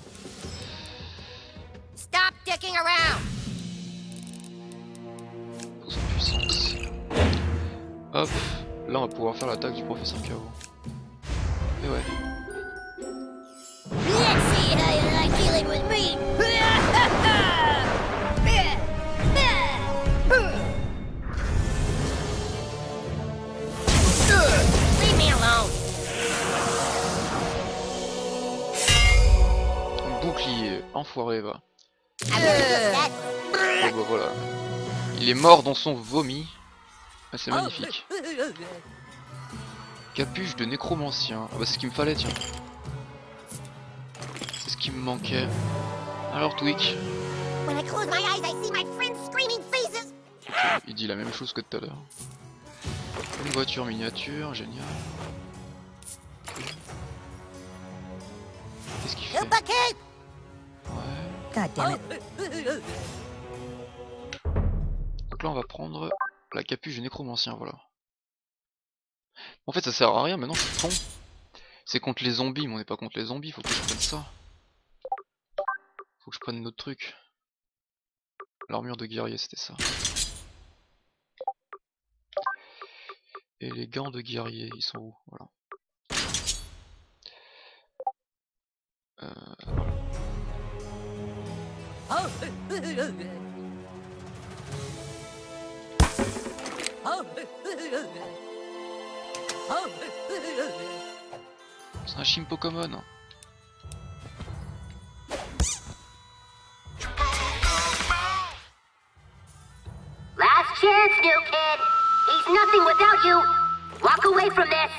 Stop dicking around! Hop, là on va pouvoir faire l'attaque du professeur KO. Et ouais. Bouclier, enfoiré va. Oh bah voilà. Il est mort dans son vomi. Ah, c'est magnifique. *laughs* Capuche de nécromancien. Ah bah c'est ce qu'il me fallait tiens. C'est ce qui me manquait. Alors. Ok, il dit la même chose que tout à l'heure. Une voiture miniature, génial. Qu'est-ce qu'il fait? Ouais. Donc là on va prendre la capuche du nécromancien, voilà. En fait ça sert à rien, maintenant suis con. C'est contre les zombies, mais on n'est pas contre les zombies, faut que je prenne ça. Faut que je prenne notre truc. L'armure de guerrier, c'était ça. Et les gants de guerrier, ils sont où? Voilà. Euh, voilà. C'est un chim Pokémon. Last chance, new kid. He's nothing without you. Walk away from this.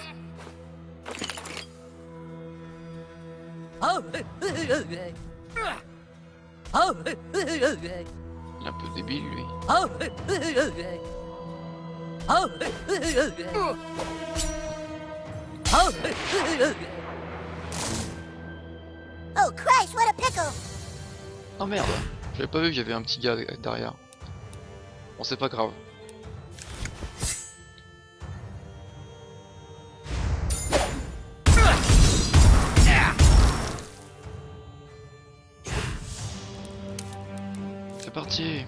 Il est un peu débile lui. *laughs* Oh Christ, what a pickle. Oh merde, j'avais pas vu qu'il y avait un petit gars derrière. Bon c'est pas grave. C'est parti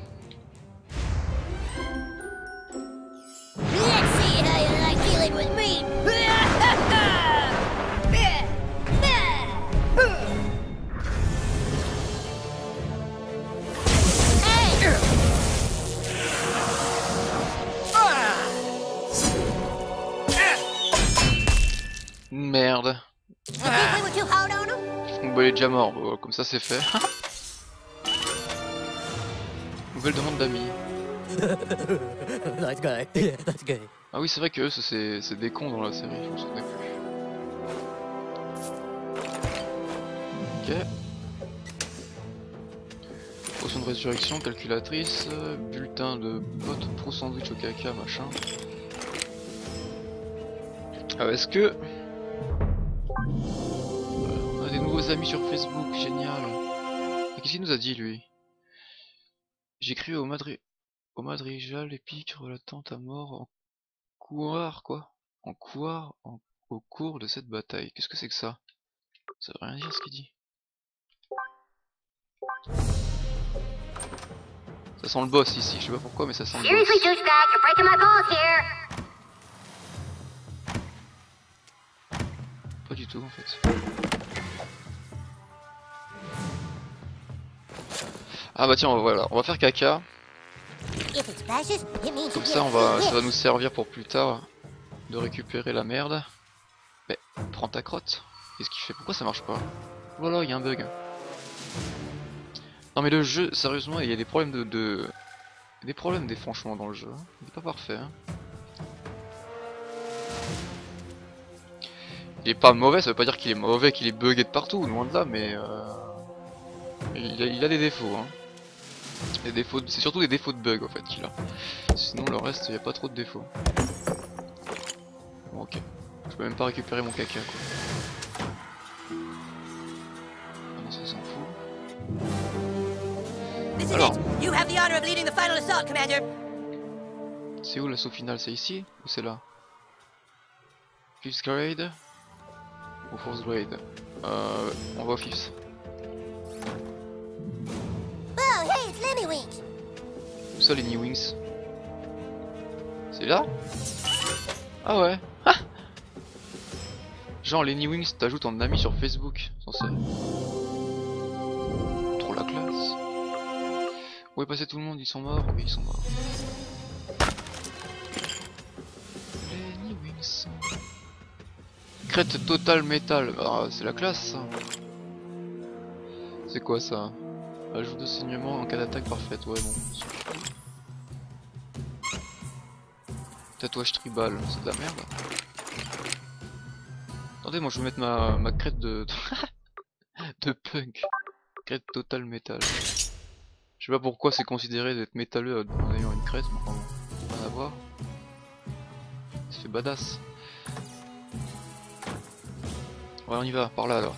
est mort, comme ça c'est fait. *laughs* Nouvelle demande d'amis. *laughs* Ah oui, c'est vrai que eux, c'est des cons dans la série, je me souvenais plus. Ok. Potion de résurrection, calculatrice, bulletin de pote, pro sandwich au caca, machin. Ah, est-ce que... des amis sur Facebook, génial. Qu'est-ce qu'il nous a dit, lui? J'écris au Madri... Au Madrigal épique relatant ta mort en couloir, quoi En couloir en... au cours de cette bataille. Qu'est-ce que c'est que ça? Ça veut rien dire ce qu'il dit. Ça sent le boss ici, je sais pas pourquoi mais ça sent le boss. Pas du tout en fait. Ah bah tiens, voilà, on va faire caca. Comme ça, on va, ça va nous servir pour plus tard de récupérer la merde. Mais prends ta crotte. Qu'est-ce qu'il fait? Pourquoi ça marche pas? Voilà, il y a un bug. Non mais le jeu, sérieusement, il y a des problèmes de, de... des problèmes des franchement dans le jeu. Il est pas parfait. hein. Il est pas mauvais, ça veut pas dire qu'il est mauvais, qu'il est bugué de partout, loin de là, mais euh... il, a, il a des défauts. Hein. Les défauts, c'est surtout des défauts de bug en fait qu'il a. Sinon le reste, il n'y a pas trop de défauts. Bon, ok. Je peux même pas récupérer mon caca quoi. Ah non, ça s'en fout. Alors. C'est où l'assaut final C'est ici ou c'est là? Fifth grade ou fourth grade? Euh, On va au fifth. Où ça les Wings C'est là Ah ouais Ah Genre les New Wings t'ajoutes en ami sur Facebook, censé. Trop la classe. Où est passé tout le monde? Ils sont morts? Oui ils sont morts. Les Wings. Crête Total Metal. Ah, c'est la classe ça. C'est quoi ça? Ajout de saignement en cas d'attaque parfaite. Ouais bon. Tatouage tribal, c'est de la merde. Attendez, moi je vais mettre ma, ma crête de... *laughs* de punk. Crête total métal. Je sais pas pourquoi c'est considéré d'être métalleux en ayant une crête, mais enfin bon, rien à voir. Ça fait badass. Ouais, on y va, par là alors.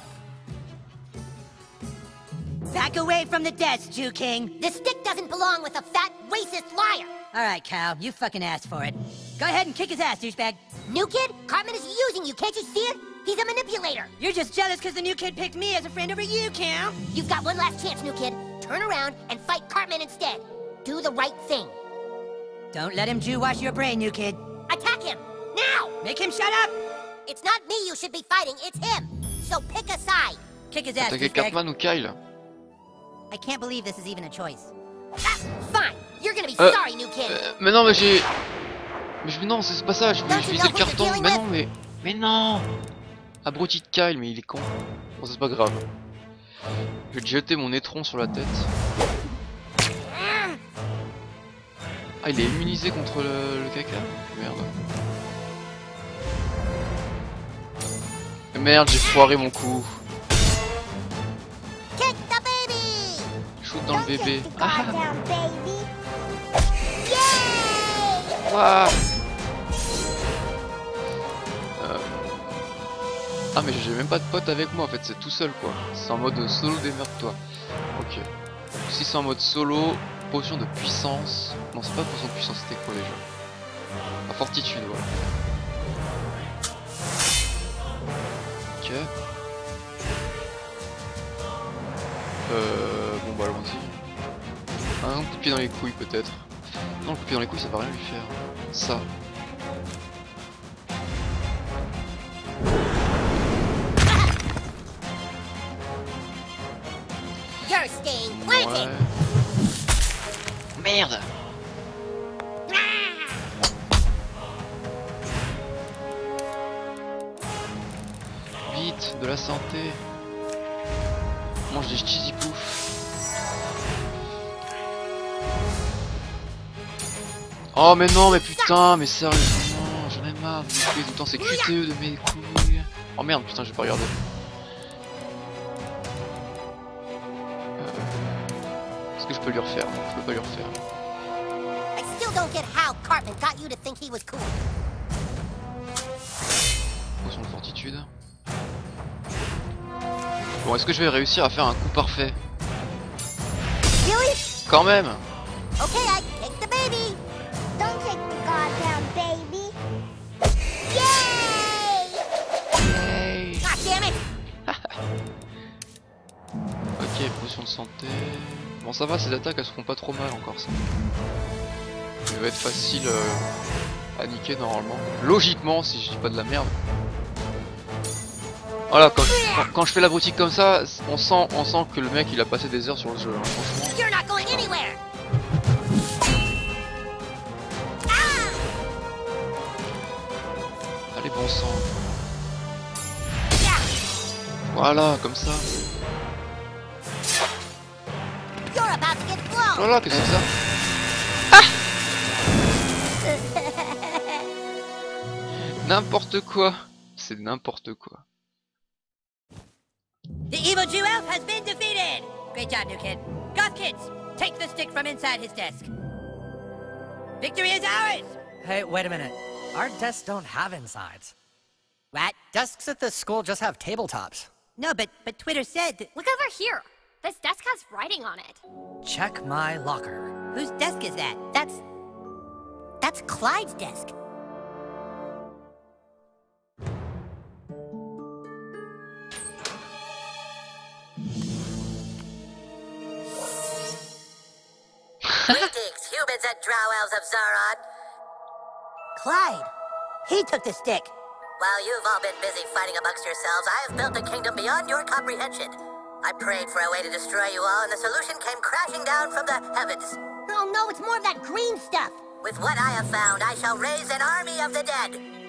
Back away from the desk, Jew King. The stick doesn't belong with a fat, racist liar. All right, Cal, you fucking asked for it. Go ahead and kick his ass, douchebag. New kid, Cartman is using you. Can't you see it? He's a manipulator. You're just jealous because the new kid picked me as a friend over you, Cal. You've got one last chance, new kid. Turn around and fight Cartman instead. Do the right thing. Don't let him Jew wash your brain, new kid. Attack him! Now! Make him shut up. It's not me you should be fighting, it's him. So pick a side. Kick his ass, Attaquer douchebag. Cartman ou Kyle I can't believe this is even a choice. Ah, fine. You're gonna be Euh, sorry, new kid. Euh, mais non, mais j'ai. Mais je... non, c'est pas ça, je, visais know le carton. Mais non, mais. Mais non Abruti de Kyle, mais il est con. Bon, c'est pas grave. Je vais te jeter mon étron sur la tête. Ah, il est immunisé contre le, le caca Merde. Merde, j'ai foiré mon coup. Shoot dans le bébé. Ah. Euh. Ah mais j'ai même pas de pote avec moi en fait, c'est tout seul quoi. C'est en mode solo démerde-toi. Ok. Si c'est en mode solo, potion de puissance. Non c'est pas potion de puissance, c'était quoi déjà? La fortitude, voilà. Ok. Euh... Bon allons-y. Un coup de pied dans les couilles peut-être. Non le coup de pied dans les couilles ça va rien lui faire. Ça. Ouais. Merde Vite, de la santé. Mange des cheesy pouf. Oh mais non, mais putain, mais sérieusement, j'en ai marre de tout le temps ces QTE de mes couilles. Oh merde, putain, j'ai pas regardé. Euh, Est-ce que je peux lui refaire? Non, je peux pas lui refaire. I still don't get how Cartman got you to think he was cool. Potion de fortitude. Bon, est-ce que je vais réussir à faire un coup parfait? Quand même Okay, I kick the baby. Don't kick the goddamn baby. Yay! God damn it! *laughs* Ok, potion de santé. Bon, ça va, ces attaques elles se font pas trop mal encore ça. Il va être facile euh, à niquer normalement. Logiquement, si je dis pas de la merde. Voilà, quand, quand, quand je fais la boutique comme ça, on sent, on sent que le mec il a passé des heures sur le jeu, hein, franchement. Bon sang. Voilà, comme ça. You're about to get blown. Voilà, qu'est-ce que c'est ça N'importe quoi. C'est n'importe quoi. The evil Jew elf has been defeated. Great job, new kid. Goth kids, take the stick from inside his desk. Victory is ours! Hey, wait a minute. Our desks don't have insides. What? Desks at this school just have tabletops. No, but but Twitter said that, Look over here. This desk has writing on it. Check my locker. whose desk is that? That's... That's Clyde's desk. Greetings, humans and drow elves of Zaron. Clyde, he took the stick. While you've all been busy fighting amongst yourselves, I have built a kingdom beyond your comprehension. I prayed for a way to destroy you all, and the solution came crashing down from the heavens. Oh no, it's more of that green stuff. With what I have found, I shall raise an army of the dead.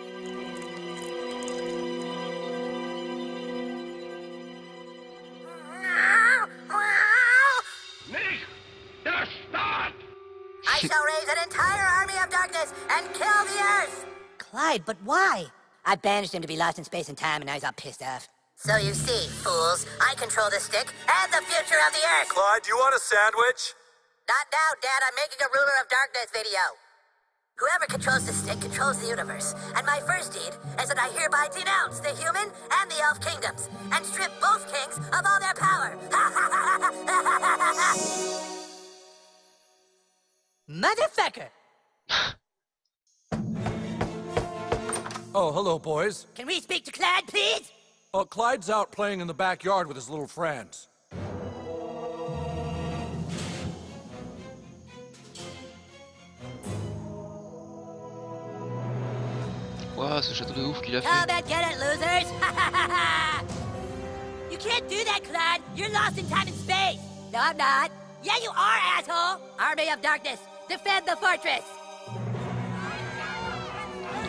I shall raise an entire army of darkness and kill the Earth! Clyde, but why? I banished him to be lost in space and time, and now he's all pissed off. So you see, fools, I control the stick and the future of the Earth! Clyde, do you want a sandwich? Not now, Dad. I'm making a Ruler of Darkness video. Whoever controls the stick controls the universe. And my first deed is that I hereby denounce the human and the elf kingdoms and strip both kings of all their power. *laughs* Motherfucker! *laughs* Oh, hello, boys. Can we speak to Clyde, please? Uh, Clyde's out playing in the backyard with his little friends. Ouah, ce château de ouf qu'il a How fait. about get it, losers? *laughs* you can't do that, Clyde. You're lost in time and space. No, I'm not. Yeah, you are, asshole. Army of Darkness, defend the fortress.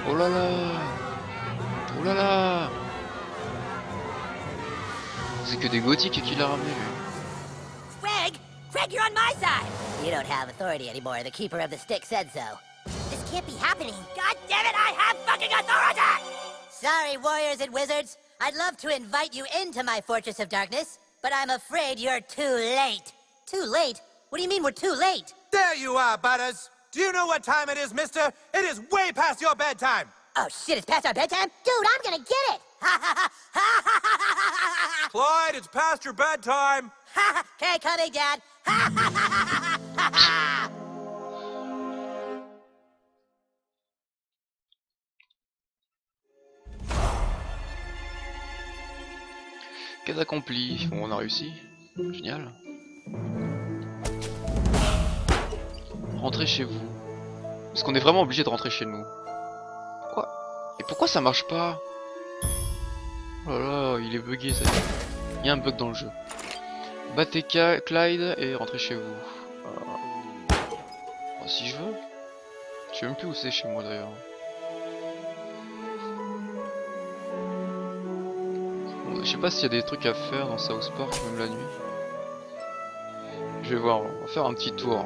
Oh là là Oh là là C'est que des gothiques qu'il a ramené lui. Craig, Craig, you're on my side. you don't have authority anymore. The keeper of the stick said so. This can't be happening. God damn it, I have fucking authority! Sorry, warriors and wizards. I'd love to invite you into my Fortress of Darkness, but I'm afraid you're too late. Too late? What do you mean we're too late? There you are, Butters. Do you know what time it is, mister? It is way past your bedtime. Oh shit, it's past our bedtime? Dude, I'm gonna get it! *laughs* Clyde, it's past your bedtime. *laughs* okay, coming, Dad. Quête accomplie. Bon, on a réussi. Génial. Rentrez chez vous. Est-ce qu'on est vraiment obligé de rentrer chez nous Pourquoi? Et pourquoi ça marche pas? Oh là là, il est bugué ça. Il y a un bug dans le jeu. Battez Clyde et rentrez chez vous. Euh, si je veux. Je sais même plus où c'est chez moi d'ailleurs. Je sais pas s'il y a des trucs à faire dans South Park, même la nuit. Je vais voir, on va faire un petit tour.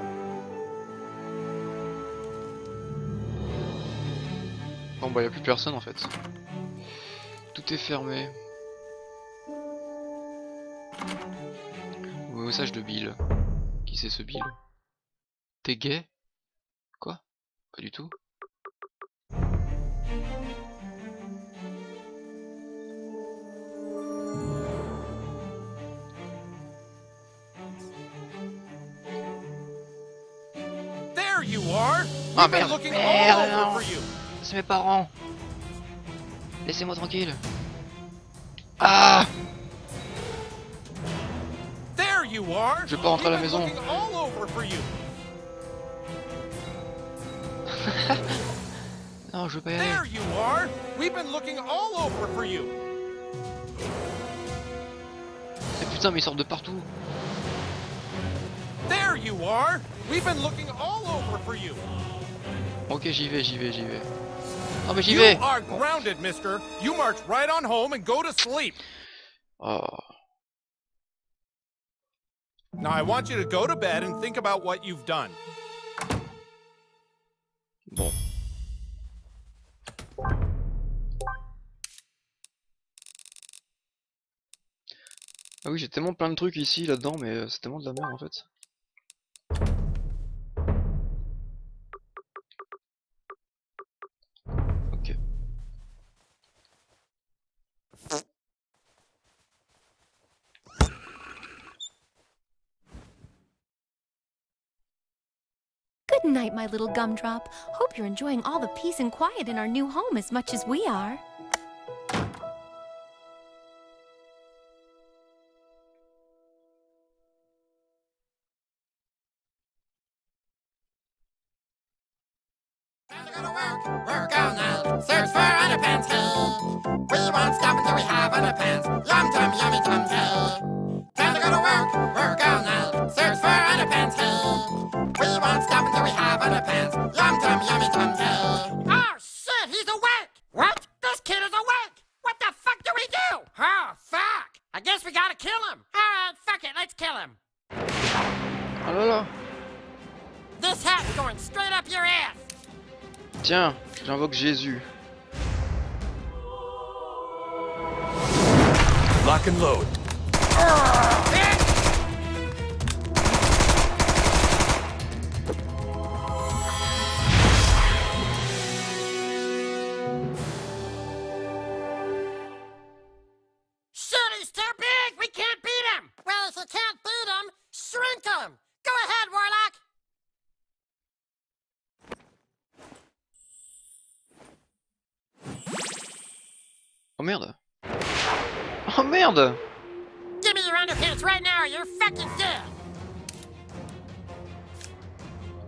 Bon bah y a plus personne en fait. Tout est fermé. Au message de Bill. Qui c'est ce Bill? T'es gay? Quoi? Pas du tout. There you are! Ah merde, C'est mes parents Laissez-moi tranquille Ah There you are! Je vais pas rentrer à la maison. looking all over for you! *laughs* Non, je veux pas y aller. There you are! We've been looking all over for you! Mais putain, mais ils sortent de partout There you are! We've been looking all over for you! Ok, j'y vais, j'y vais, j'y vais. Non mais j'y You vais are grounded, mister! You march right on home and go to sleep! Oh. Now I want you to go to bed and think about what you've done. Bon. Ah oui, j'ai tellement plein de trucs ici, là-dedans, mais euh, c'est tellement de la merde en fait. Night, my little gumdrop. Hope you're enjoying all the peace and quiet in our new home as much as we are. Jésus.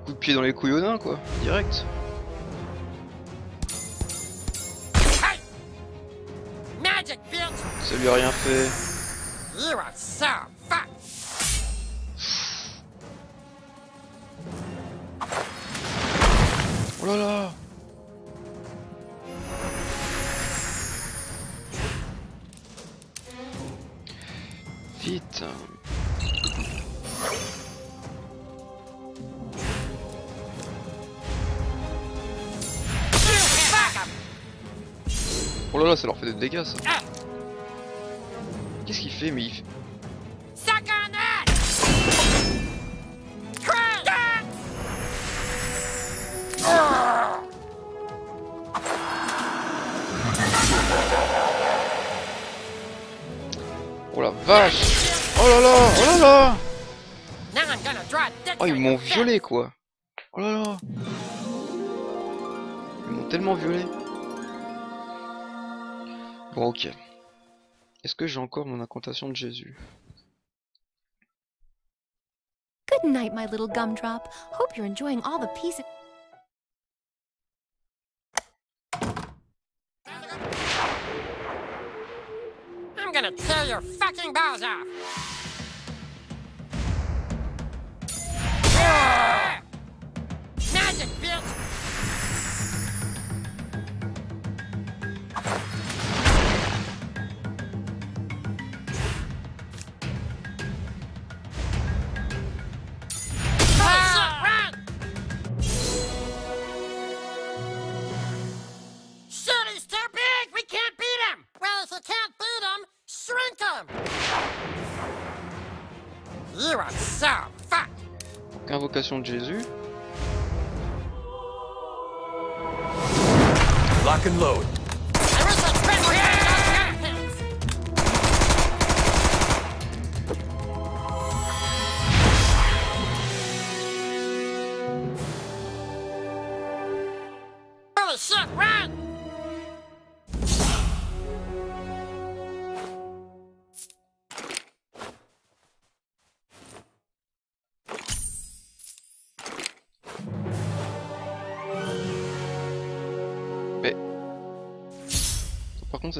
Coup de pied dans les couilles au nain quoi, direct. Ça lui a rien fait. Oh là là Oh là là, ça leur fait des dégâts ça. Qu'est-ce qu'il fait mais il fait... Oh la vache. Oh là là Oh là là. Oh ils on m'ont violé quoi. Oh là là. Ils m'ont tellement violé Bon ok. Est-ce que j'ai encore mon incantation de Jésus? Good night, my little gumdrop. Hope you're enjoying all the peace. I'm gonna tear your fucking balls off! Invocation de Jésus. Lock and load.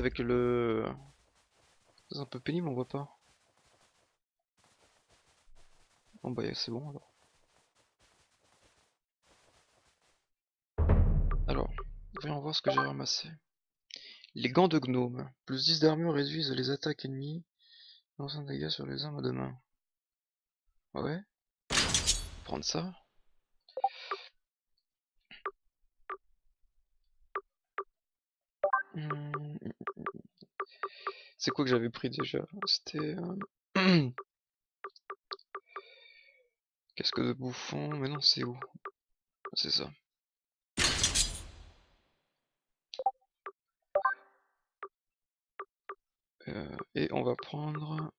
Avec le... C'est un peu pénible, on voit pas. Bon bah c'est bon alors. Alors, voyons voir ce que j'ai ramassé. Les gants de gnome. Plus 10 d'armure réduisent les attaques ennemies. Lance un dégât sur les armes de main. Ouais? Prendre ça? C'est quoi que j'avais pris déjà? C'était... euh, *clears throat* Casque de bouffon, mais non c'est où? C'est ça. Euh, et on va prendre...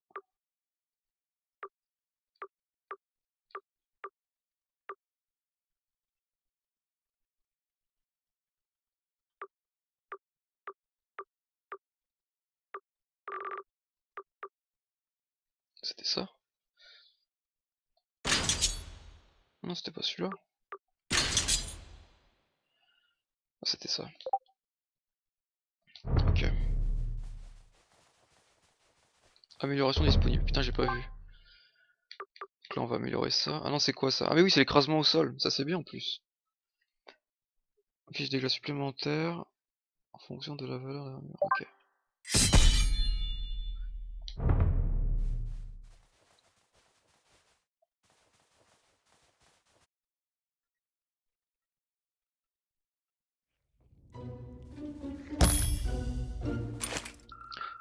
C'était ça Non, c'était pas celui-là. Ah, c'était ça. Ok. Amélioration disponible. Putain, j'ai pas vu. Donc là, on va améliorer ça. Ah non, c'est quoi ça? Ah mais oui, c'est l'écrasement au sol. Ça, c'est bien en plus. Ok, j'ai des glaces. En fonction de la valeur de. Ok.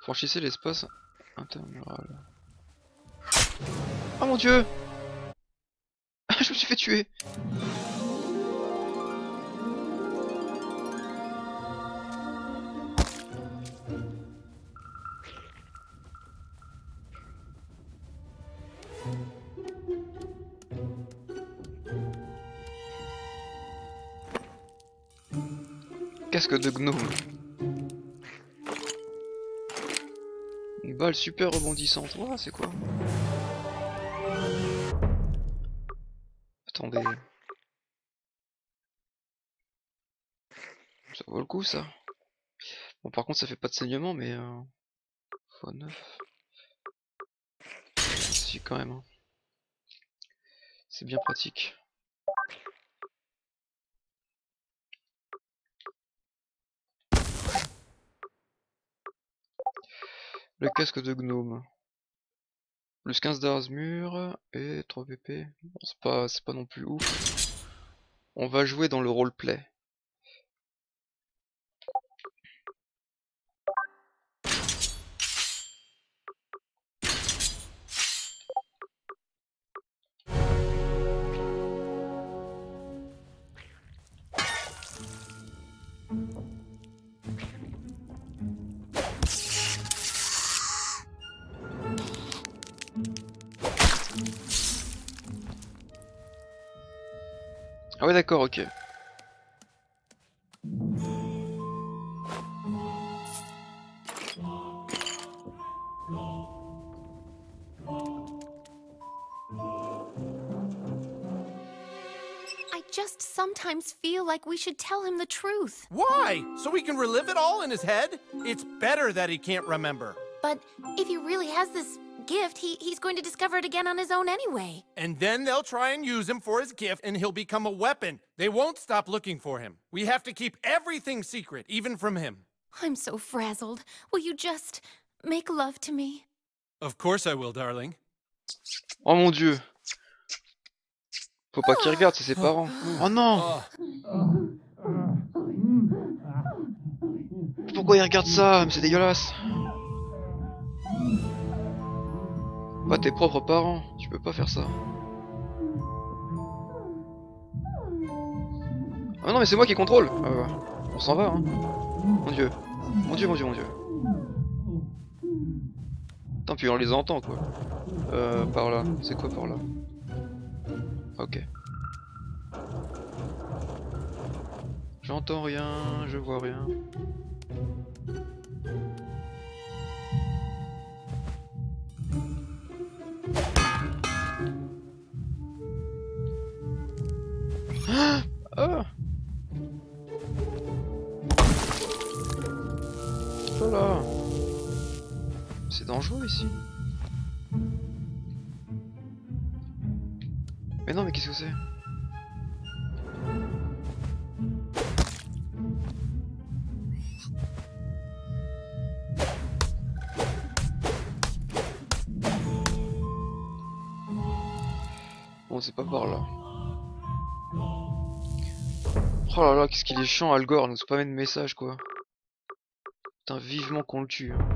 Franchissez l'espace intermural. Oh mon dieu *laughs* Je me suis fait tuer Casque de gnome. Une balle super rebondissante. C'est quoi Attendez. Ça vaut le coup ça. Bon par contre ça fait pas de saignement mais... Euh... x 9. Si quand même. hein. C'est bien pratique. Le casque de gnome. Plus 15 d'armure et 3 pp. Bon, c'est pas, c'est pas non plus ouf. On va jouer dans le roleplay. Ouais d'accord, ok. I just sometimes feel like we should tell him the truth. Why? So we can relive it all in his head? It's better that he can't remember. But if he really has this gift, he, he's going to discover it again on his own anyway. And then they'll try and use him for his gift, and he'll become a weapon. They won't stop looking for him. We have to keep everything secret, even from him. I'm so frazzled. Will you just make love to me? Of course I will, darling. Oh mon dieu Faut pas qu'il regarde, c'est ses parents. Oh non Pourquoi il regarde ça C'est dégueulasse Pas tes propres parents, tu peux pas faire ça. Ah non mais c'est moi qui contrôle Ah ouais. On s'en va hein Mon dieu Mon dieu, mon dieu, mon dieu Tant puis on les entend quoi. Euh, par là. C'est quoi par là? Ok. J'entends rien, je vois rien. Ah Ah Oh là C'est dangereux ici. Mais non, mais qu'est-ce que c'est? Bon, c'est pas par là. Oh là là, qu'est-ce qu'il est chiant, Algor, nous spammer de messages quoi. Putain, vivement qu'on le tue. hein.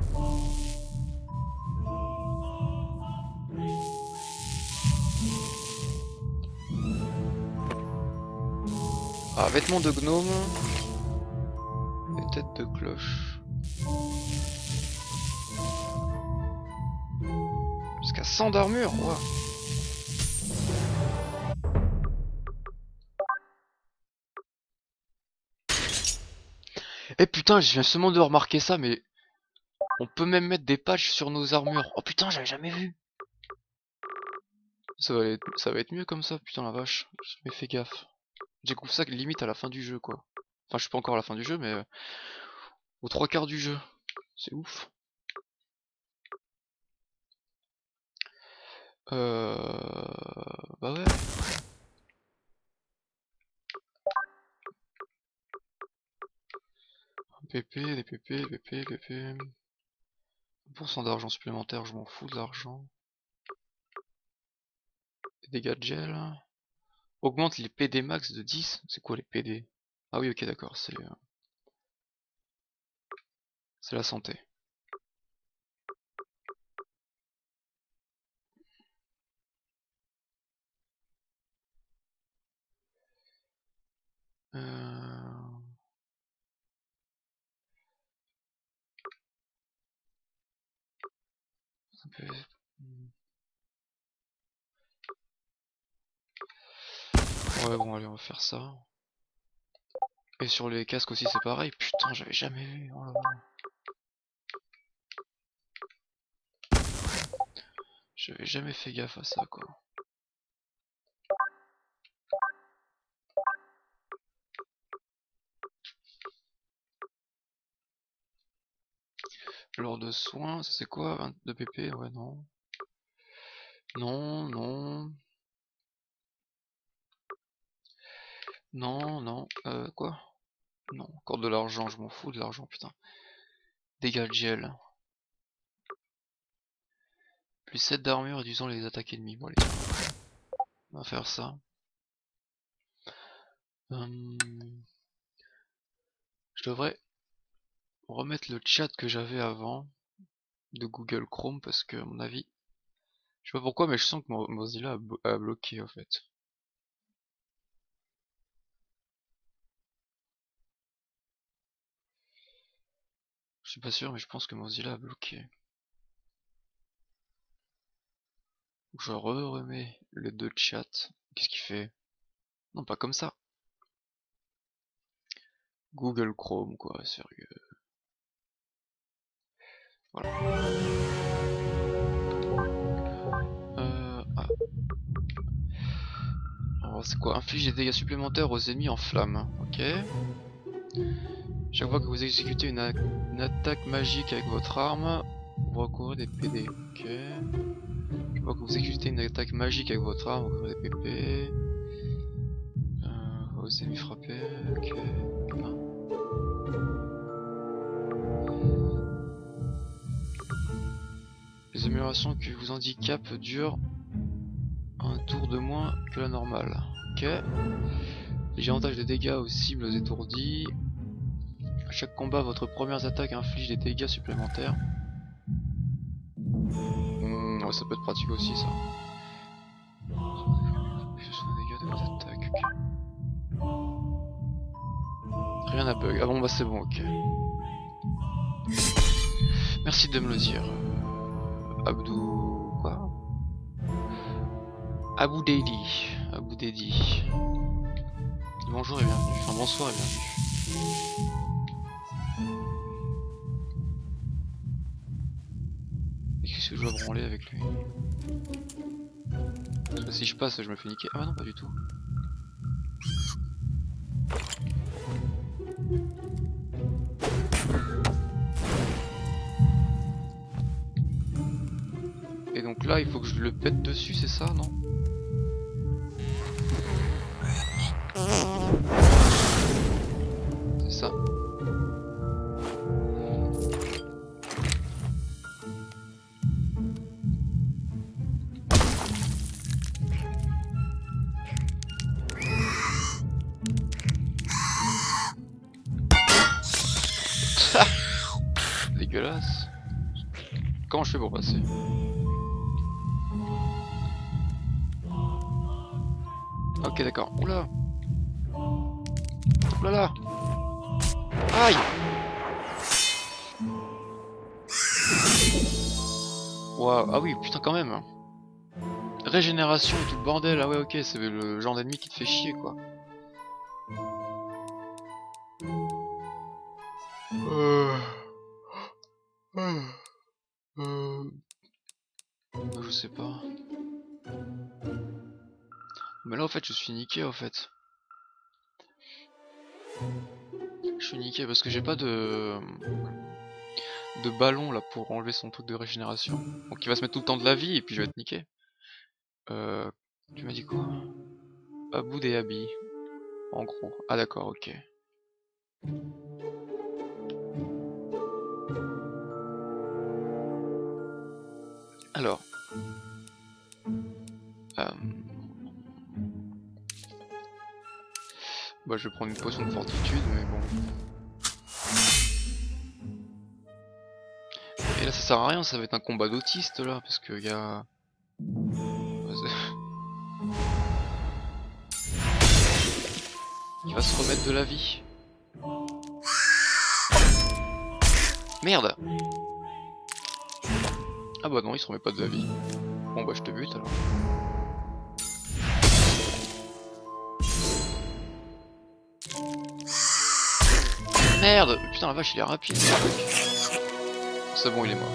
Ah, vêtements de gnome. Et tête de cloche. Jusqu'à 100 d'armure, ouah. Eh putain, je viens seulement de remarquer ça, mais on peut même mettre des patchs sur nos armures. Oh putain, j'avais jamais vu. Ça va, être, mieux comme ça, putain la vache. J'ai fait gaffe. J'écoute ça limite à la fin du jeu, quoi. Enfin, je suis pas encore à la fin du jeu, mais euh, aux trois quarts du jeu. C'est ouf. Euh... Bah ouais. PP, des PP, PP, PP. 1% d'argent supplémentaire, je m'en fous de l'argent. Dégâts de gel. Augmente les PD max de 10. C'est quoi les PD Ah oui, ok, d'accord, c'est... Euh, c'est la santé. Euh... Ouais bon allez on va faire ça. Et sur les casques aussi c'est pareil. Putain j'avais jamais vu. Oh. J'avais jamais fait gaffe à ça quoi. Lors de soins, ça c'est quoi 22 pp Ouais non. Non, non. Non, non, euh, quoi? Non, encore de l'argent, je m'en fous de l'argent, putain. Dégâts de gel. Plus 7 d'armure réduisant les attaques ennemies. Bon, allez, on va faire ça. Hum... Je devrais remettre le chat que j'avais avant de Google Chrome parce que à mon avis, je sais pas pourquoi mais je sens que Mozilla a, bloqué en fait. Je suis pas sûr mais je pense que Mozilla a bloqué. Je re remets le deux chat. Qu'est-ce qu'il fait? Non pas comme ça. Google Chrome quoi, sérieux. Voilà. Euh, ah. Alors c'est quoi? Inflige des dégâts supplémentaires aux ennemis en flamme. Ok. Chaque fois que vous exécutez une, attaque magique avec votre arme, vous recourez des PD. Ok. Chaque fois que vous exécutez une attaque magique avec votre arme, vous recourez des PP. Euh, vos ennemis frappés. Ok. Les améliorations qui vous handicapent durent un tour de moins que la normale. Ok. Les avantages de dégâts aux cibles étourdies. À chaque combat, votre première attaque inflige des dégâts supplémentaires. Hmm, ça peut être pratique aussi ça. Rien à bug. Ah bon bah c'est bon, ok. Merci de me le dire. Abdou... quoi Abou Daily. Abou Daily. Bonjour et bienvenue. Enfin bonsoir et bienvenue. Qu'est-ce que je dois branler avec lui Parce que si je passe, je me fais niquer. Ah non, pas du tout. Donc là, il faut que je le pète dessus, c'est ça, non? C'est ça. *laughs* Dégueulasse. Comment je fais pour passer? Ok d'accord. Oula. Oula Aïe. Waouh, ah oui, putain quand même Régénération et tout le bordel, ah ouais ok, c'est le genre d'ennemi qui te fait chier quoi. Euh... Euh... Je sais pas. Mais là, en fait, je suis niqué, en fait. Je suis niqué parce que j'ai pas de... de ballon, là, pour enlever son truc de régénération. Donc il va se mettre tout le temps de la vie, et puis je vais être niqué. Euh... Tu m'as dit quoi? Aboud et Abi. En gros. Ah d'accord, ok. Alors. Euh... Bah je vais prendre une potion de fortitude, mais bon. Et là ça sert à rien, ça va être un combat d'autistes là, parce qu'il y a... Il va se remettre de la vie. Merde Ah bah non, il se remet pas de la vie. Bon bah je te bute alors. Merde Putain la vache il est rapide C'est bon il est mort.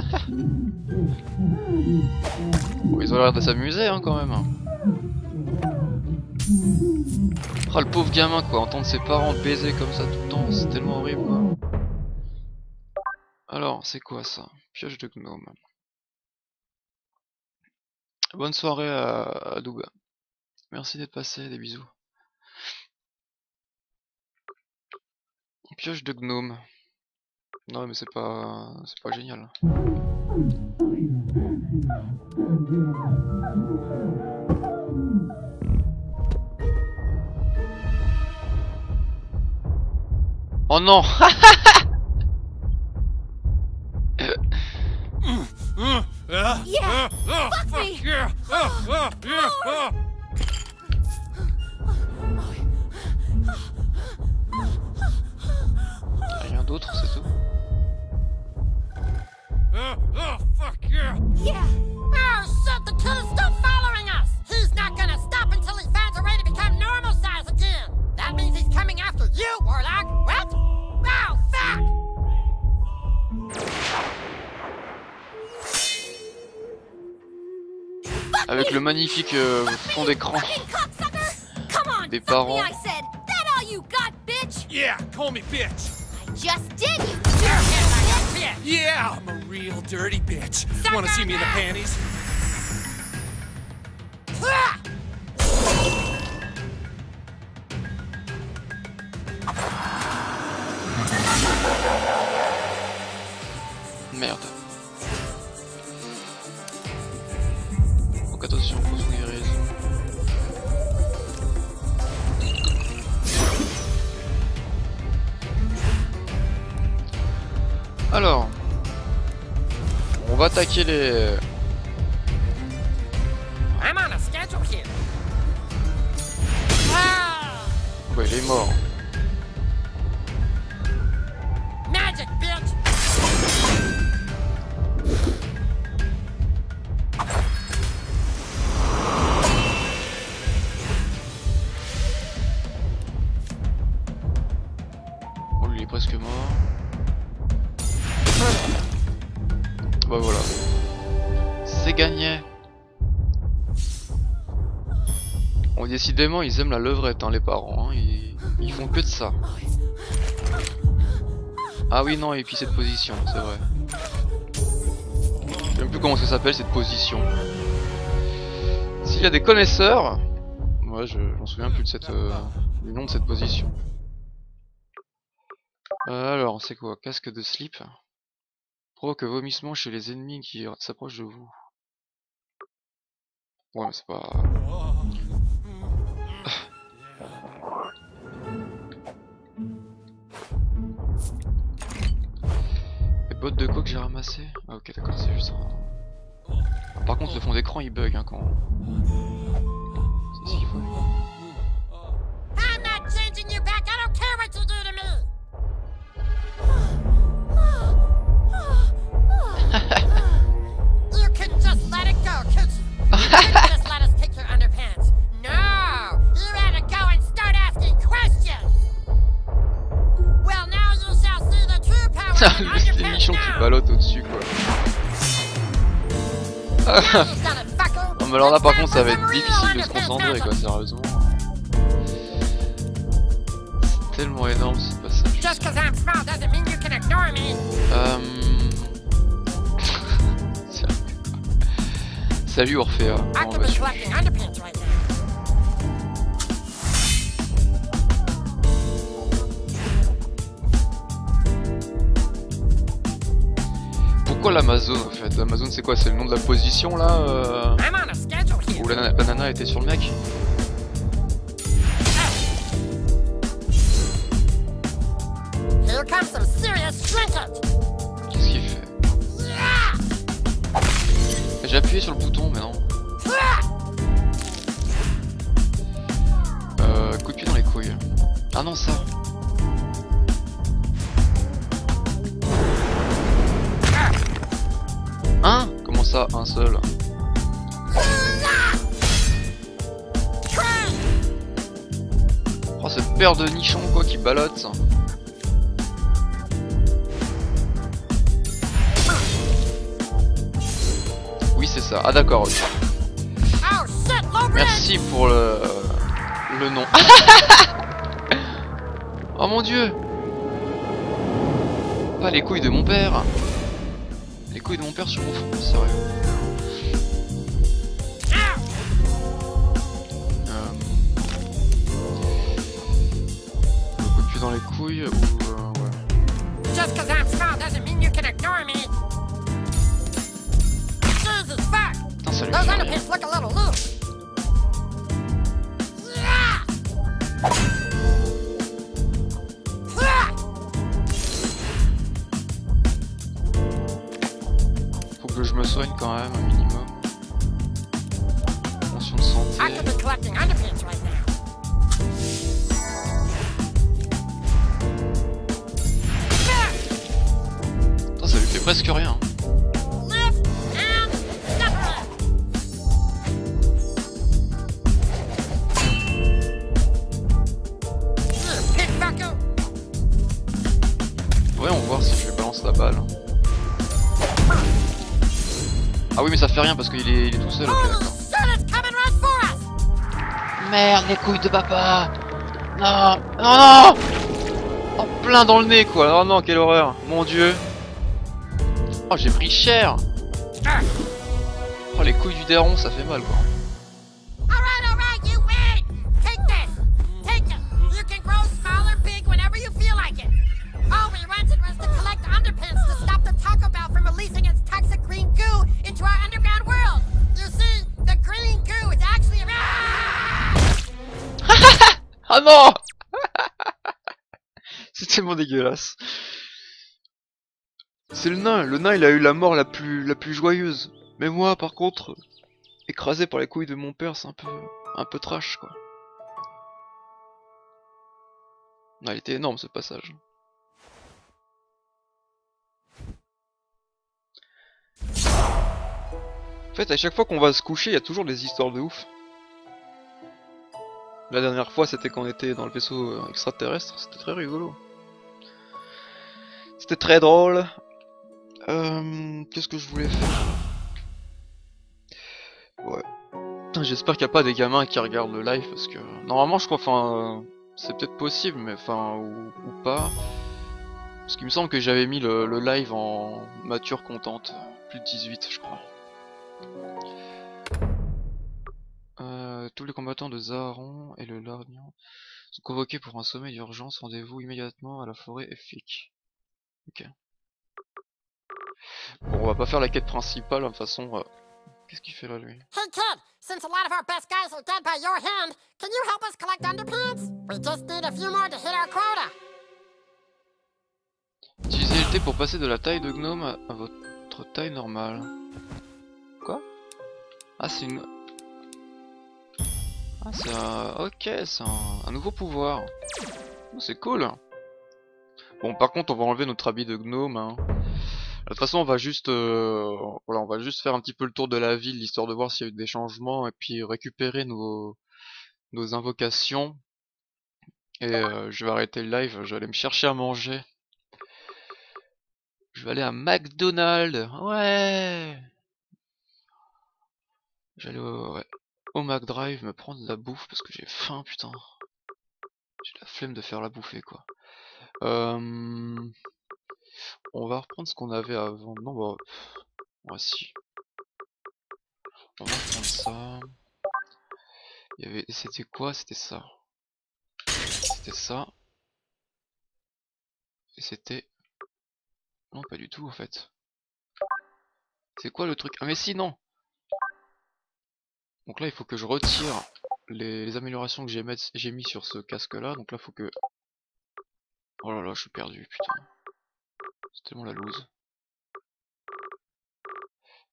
*laughs* bon, ils ont l'air de s'amuser hein, quand même. Oh le pauvre gamin quoi, entendre ses parents baiser comme ça tout le temps, c'est tellement horrible quoi. C'est quoi ça? Pioche de gnome. Bonne soirée à, à. Merci d'être passé, des bisous. Pioche de gnome. Non mais c'est pas c'est pas génial. Oh non *laughs* Yeah! Fuck me! Yeah! Yeah! Oh. Rien d'autre, c'est tout. Oh, oh, fuck yeah! Yeah! Oh shit, the is still following us! He's not gonna stop until he finds a way to become normal size again! That means he's coming after you, Warlock! Avec le magnifique euh, fond d'écran des parents. Yeah, call me bitch! I just did. Yeah, I'm a real dirty bitch. Wanna see me in the panties? On ils aiment la levrette, hein, les parents. hein, Ils... ils font que de ça. Ah oui, non, et puis cette position, c'est vrai. Je sais plus comment ça s'appelle cette position. S'il y a des connaisseurs, moi je j'en souviens plus de cette, euh, du nom de cette position. Euh, alors, c'est quoi? Casque de slip? Provoque vomissement chez les ennemis qui s'approchent de vous. Ouais, mais c'est pas... bottes de coke que j'ai ramassées Ah ok d'accord c'est juste ça. Par contre le fond d'écran il bug hein, quand... C'est ce qu'il faut. *laughs* Putain, juste nichons qui ballottent au-dessus, quoi. *laughs* non, mais alors là, par contre, ça va être difficile de se concentrer, quoi, sérieusement. C'est tellement énorme ce passage. Euh... *laughs* Salut Orphea. Non, bah, je... Pourquoi l'Amazon en fait? L'Amazon c'est quoi? C'est le nom de la position là euh... Où la, nana- la nana était sur le mec? Here comes some serious shrinkage. Qu'est-ce qu'il fait? J'ai appuyé sur le bouton mais non. Euh, coup de pied dans les couilles. Ah non ça. De nichons quoi qui ballotte Oui c'est ça. Ah d'accord. Merci pour le le nom. *laughs* oh mon dieu. Pas les couilles de mon père. Les couilles de mon père sur mon front, sérieux. Pied dans ou euh, ouais. Just 'cause I'm small doesn't mean you can ignore me. Jesus fuck. Putain Those fait underpants look a little loose. Voyons voir si je lui balance la balle. Ah oui mais ça fait rien parce qu'il est, il est tout seul. Merde les couilles de papa. Non Non non. En plein dans le nez quoi. Oh non quelle horreur. Mon dieu. Oh j'ai pris cher. Oh les couilles du daron ça fait mal quoi tellement dégueulasse C'est le nain, le nain il a eu la mort la plus la plus joyeuse. Mais moi par contre, écrasé par les couilles de mon père c'est un peu un peu trash quoi. Il était énorme ce passage. En fait à chaque fois qu'on va se coucher il y a toujours des histoires de ouf. La dernière fois, c'était quand on était dans le vaisseau euh, extraterrestre. C'était très rigolo. C'était très drôle. Euh, Qu'est-ce que je voulais faire Ouais. J'espère qu'il n'y a pas des gamins qui regardent le live parce que normalement, je crois, enfin, c'est peut-être possible, mais enfin, ou, pas. Parce qu'il me semble que j'avais mis le, le live en mature contente, plus de 18, je crois. Euh, tous les combattants de Zaharon et le Largnan sont convoqués pour un sommet d'urgence. Rendez-vous immédiatement à la forêt Effic. Ok. Bon, on va pas faire la quête principale, de toute façon. euh, Qu'est-ce qu'il fait là, lui? Hey kid, since a lot of our best guys are dead by your hand, can you help us collect underpants? We just need a few more to hit our quota. Utilisez le T pour passer de la taille de gnome à, à votre taille normale. Quoi? Ah, c'est une... Ah, c'est un... Ok, c'est un... un nouveau pouvoir. Oh, c'est cool. Bon, par contre, on va enlever notre habit de gnome. Hein. De toute façon, on va juste, euh, voilà, on va juste faire un petit peu le tour de la ville, histoire de voir s'il y a eu des changements, et puis récupérer nos, invocations. Et euh, je vais arrêter le live, je vais aller me chercher à manger. Je vais aller à McDonald's, ouais J'allais au, ouais, au McDrive me prendre la bouffe parce que j'ai faim, putain. J'ai la flemme de faire la bouffer, quoi. On va reprendre ce qu'on avait avant. Non, bah... Voici. On va reprendre ça. Il y avait... C'était quoi? C'était ça. C'était ça. Et c'était... Non, pas du tout, en fait. C'est quoi le truc? Ah mais si, non Donc là, il faut que je retire les, améliorations que j'ai mis sur ce casque-là. Donc là, il faut que... Oh là là, je suis perdu, putain. C'est tellement la loose.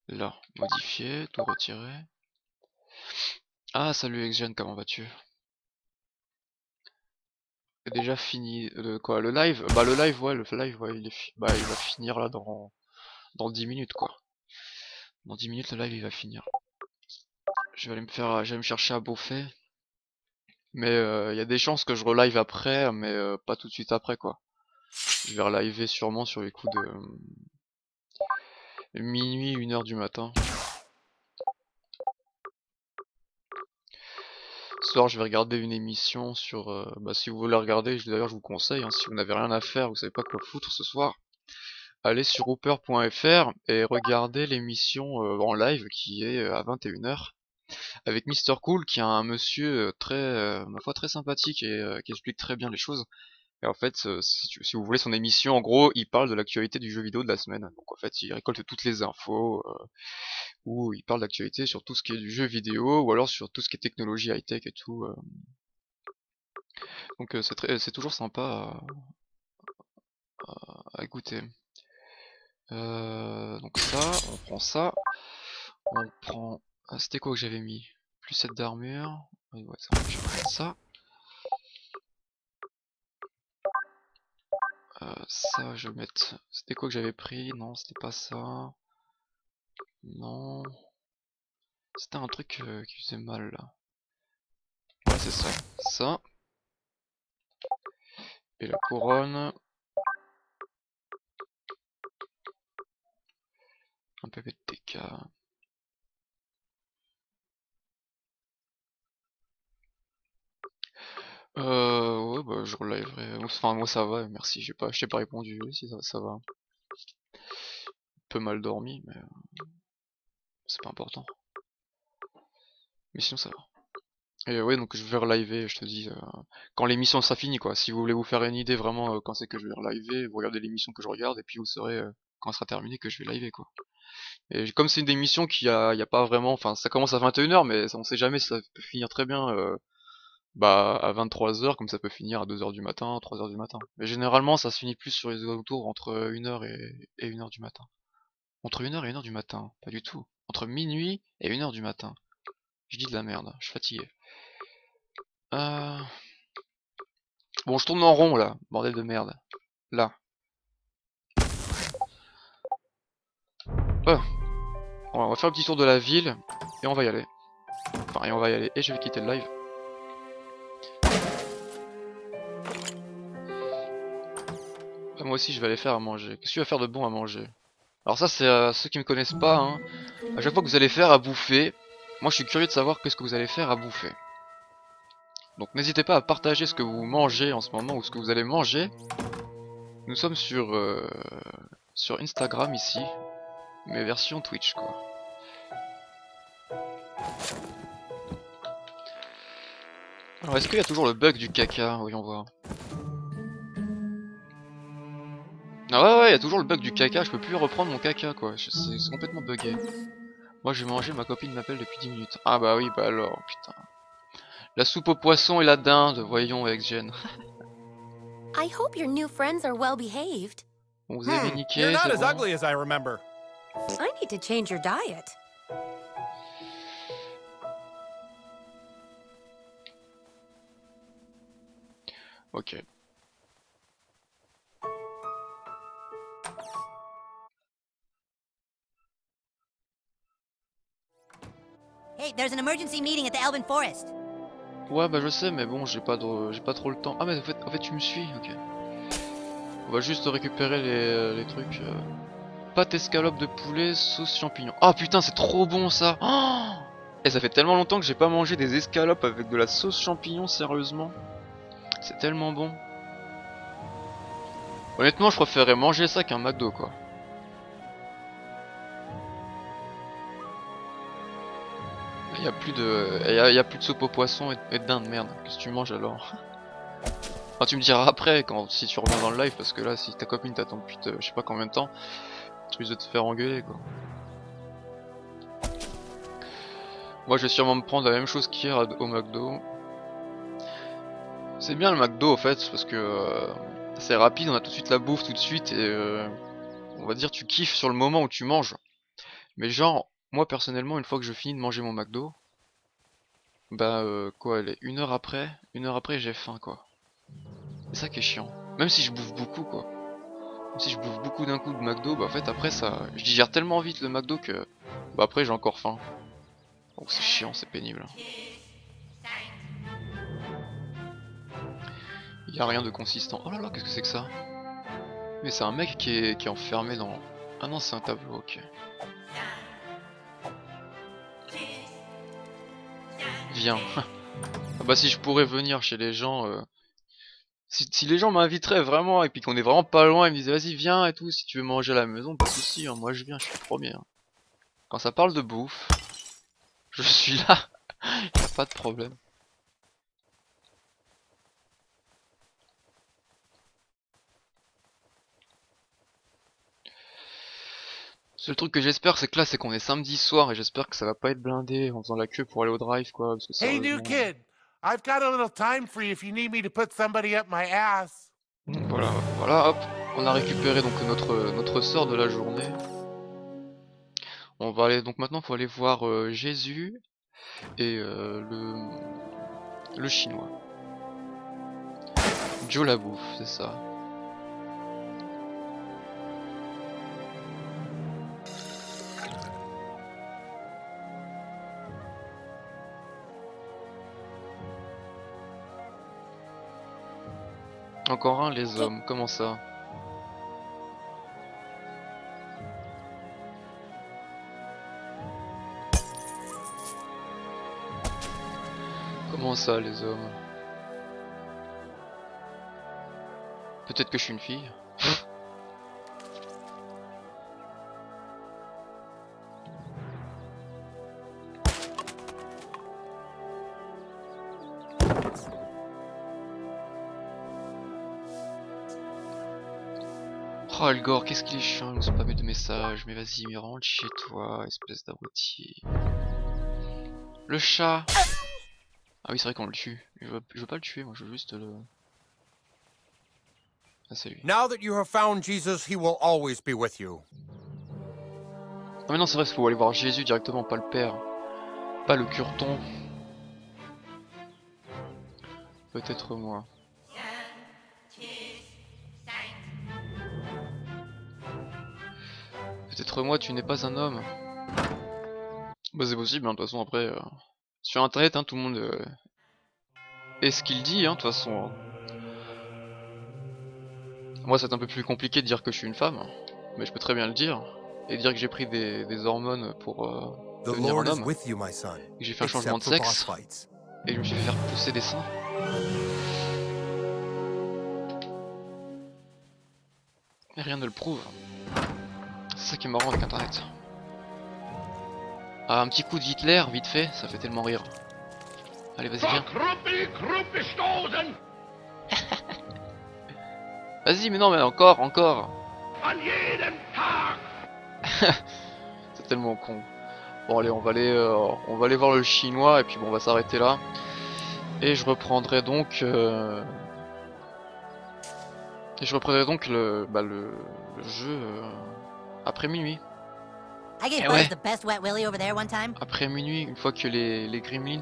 Là, modifier, tout retirer. Ah, salut XGen, comment vas-tu? Déjà fini, le, quoi, le live? Bah le live, ouais, le live, ouais, il, est bah, il va finir là dans, dans 10 minutes, quoi. Dans 10 minutes, le live, il va finir. Je vais aller me faire, je vais me chercher à bouffer. Mais il euh, y a des chances que je relive après, mais euh, pas tout de suite après, quoi. Je vais reliver sûrement sur les coups de minuit, 1h du matin. Ce soir, je vais regarder une émission sur... Euh, bah, si vous voulez regarder, d'ailleurs, je vous conseille, hein, si vous n'avez rien à faire, vous savez pas quoi foutre ce soir, allez sur hooper.fr et regardez l'émission euh, en live qui est euh, à 21h avec Mister Cool qui est un monsieur très, ma foi, très sympathique et qui explique très bien les choses. Et en fait, euh, si, vous voulez son émission, en gros, il parle de l'actualité du jeu vidéo de la semaine. Donc en fait, il récolte toutes les infos, euh, ou il parle d'actualité sur tout ce qui est du jeu vidéo, ou alors sur tout ce qui est technologie high-tech et tout. Euh. Donc c'est toujours sympa à, goûter. donc ça, on prend ça. On prend... Ah, C'était quoi que j'avais mis? Plus 7 d'armure. Ouais, ça, je vais ça. Euh, ça, je vais mettre... C'était quoi que j'avais pris? Non, c'était pas ça. Non. C'était un truc euh, qui faisait mal, là. Ouais, c'est ça. Ça. Et la couronne. Un PV de TK. Euh, ouais, bah, je reliverai. Enfin, moi ça va, merci. J'ai pas, je pas répondu. Si ça, ça va. Peu mal dormi, mais euh, c'est pas important. Mais sinon ça va. Et ouais, donc je vais reliver, je te dis, euh, quand l'émission sera finie, quoi. Si vous voulez vous faire une idée vraiment euh, quand c'est que je vais reliver, vous regardez l'émission que je regarde, et puis vous saurez quand elle sera terminée que je vais liver, quoi. Et comme c'est une émission qui a, y a pas vraiment, enfin ça commence à 21h, mais on sait jamais si ça peut finir très bien bah à 23h comme ça peut finir à 2h du matin, 3h du matin. Mais généralement ça se finit plus sur les alentours entre 1h et, 1h du matin. Entre 1h et 1h du matin, pas du tout. Entre minuit et 1h du matin. Je dis de la merde, je suis fatigué. Euh... Bon je tourne en rond là, bordel de merde. Là. Oh. on va faire un petit tour de la ville et on va y aller. Enfin et on va y aller et je vais quitter le live. Moi aussi je vais aller faire à manger. Qu'est-ce que tu vas faire de bon à manger? Alors ça c'est euh, ceux qui me connaissent pas, hein. à chaque fois que vous allez faire à bouffer, moi je suis curieux de savoir qu'est-ce que vous allez faire à bouffer. Donc n'hésitez pas à partager ce que vous mangez en ce moment ou ce que vous allez manger. Nous sommes sur, euh, sur Instagram ici, mais version Twitch quoi. Alors est-ce qu'il y a toujours le bug du caca? Voyons voir. Ah ouais ouais, il y a toujours le bug du caca, je peux plus reprendre mon caca quoi, c'est complètement bugué. Moi j'ai mangé, ma copine m'appelle depuis 10 minutes. Ah bah oui, bah alors, putain. La soupe au poisson et la dinde, voyons avec *laughs* Jen. I hope your new friends are well behaved. On vous avez hmm, niqué, You're not as bon. ugly as I remember. I need to change your diet. Ok. Hey, there's an emergency meeting at the Elven Forest. Ouais, bah je sais, mais bon, j'ai pas j'ai pas trop le temps. Ah, mais en fait, en fait, tu me suis, ok. On va juste récupérer les, les trucs. Euh... Pâte escalope de poulet, sauce champignon. Ah putain, c'est trop bon ça. Oh Et ça fait tellement longtemps que j'ai pas mangé des escalopes avec de la sauce champignon, sérieusement. C'est tellement bon. Honnêtement, je préférerais manger ça qu'un McDo, quoi. Il y a plus de, il y a, plus de soupe au poisson et, et de dinde, merde. Qu'est-ce que tu manges alors? Enfin, tu me diras après, quand si tu reviens dans le live, parce que là, si ta copine t'attend depuis te- je sais pas combien de temps, tu risques de te faire engueuler, quoi. Moi, je vais sûrement me prendre la même chose qu'hier au McDo. C'est bien le McDo, en fait, parce que euh, c'est rapide, on a tout de suite la bouffe tout de suite, et euh, on va dire tu kiffes sur le moment où tu manges. Mais genre, moi personnellement, une fois que je finis de manger mon McDo, bah euh, quoi, une heure après, une heure après j'ai faim quoi. C'est ça qui est chiant. Même si je bouffe beaucoup quoi. Même si je bouffe beaucoup d'un coup de McDo, bah en fait après ça, je digère tellement vite le McDo que bah après j'ai encore faim. Donc c'est chiant, c'est pénible. Il y a rien de consistant. Oh là là, qu'est-ce que c'est que ça? Mais c'est un mec qui est, qui est enfermé dans... Ah non, c'est un tableau, ok. Viens. *laughs* ah bah si je pourrais venir chez les gens... euh, Si, les gens m'inviteraient vraiment et puis qu'on est vraiment pas loin, ils me disaient vas-y viens et tout, si tu veux manger à la maison, pas de soucis, hein, moi je viens, je suis le premier. hein. Quand ça parle de bouffe, *laughs* je suis là, *laughs* y a pas de problème. Seul truc que j'espère, c'est que là, c'est qu'on est samedi soir et j'espère que ça va pas être blindé en faisant la queue pour aller au drive, quoi. Parce que Hey, new kid. I've got a little time free if you need me to put somebody up my ass. Voilà, voilà, hop, on a récupéré donc notre notre sort de la journée. On va aller donc maintenant, faut aller voir euh, Jésus et euh, le le chinois. Joe la bouffe, c'est ça. Encore un, les hommes, comment ça? Comment ça, les hommes? Peut-être que je suis une fille Oh Algor, qu'est-ce qu'il est chiant, il nous pas mis de message, mais vas-y, mais rentre chez toi, espèce d'abruti. Le chat Ah oui, c'est vrai qu'on le tue. Je veux, je veux pas le tuer, moi je veux juste le... Ah, c'est lui. Now that you have found Jesus, he will always be with you. Ah mais non, c'est vrai, il faut aller voir Jésus directement, pas le père. Pas le curton. Peut-être moi. Peut-être moi, tu n'es pas un homme. Bah c'est possible, hein, de toute façon après... euh, Sur internet, hein, tout le monde... euh, est ce qu'il dit, hein, de toute façon. hein. Moi c'est un peu plus compliqué de dire que je suis une femme, mais je peux très bien le dire. Et dire que j'ai pris des, des hormones pour euh, The devenir Lord un homme. with you, my son. Et que j'ai fait un changement de sexe. Et je me suis fait faire pousser des seins. Et rien ne le prouve. C'est ça qui est marrant avec internet. Ah, un petit coup de Hitler, vite fait, ça fait tellement rire. Allez, vas-y, viens. *laughs* Vas-y, mais non, mais encore, encore. *laughs* C'est tellement con. Bon, allez, on va aller, euh, on va aller voir le chinois et puis bon, on va s'arrêter là. Et je reprendrai donc. euh, Et je reprendrai donc le, bah, le, le jeu euh, après minuit. I gave Eh Buzz ouais. the best wet willy over there one time. Après minuit, une fois que les, les gremlins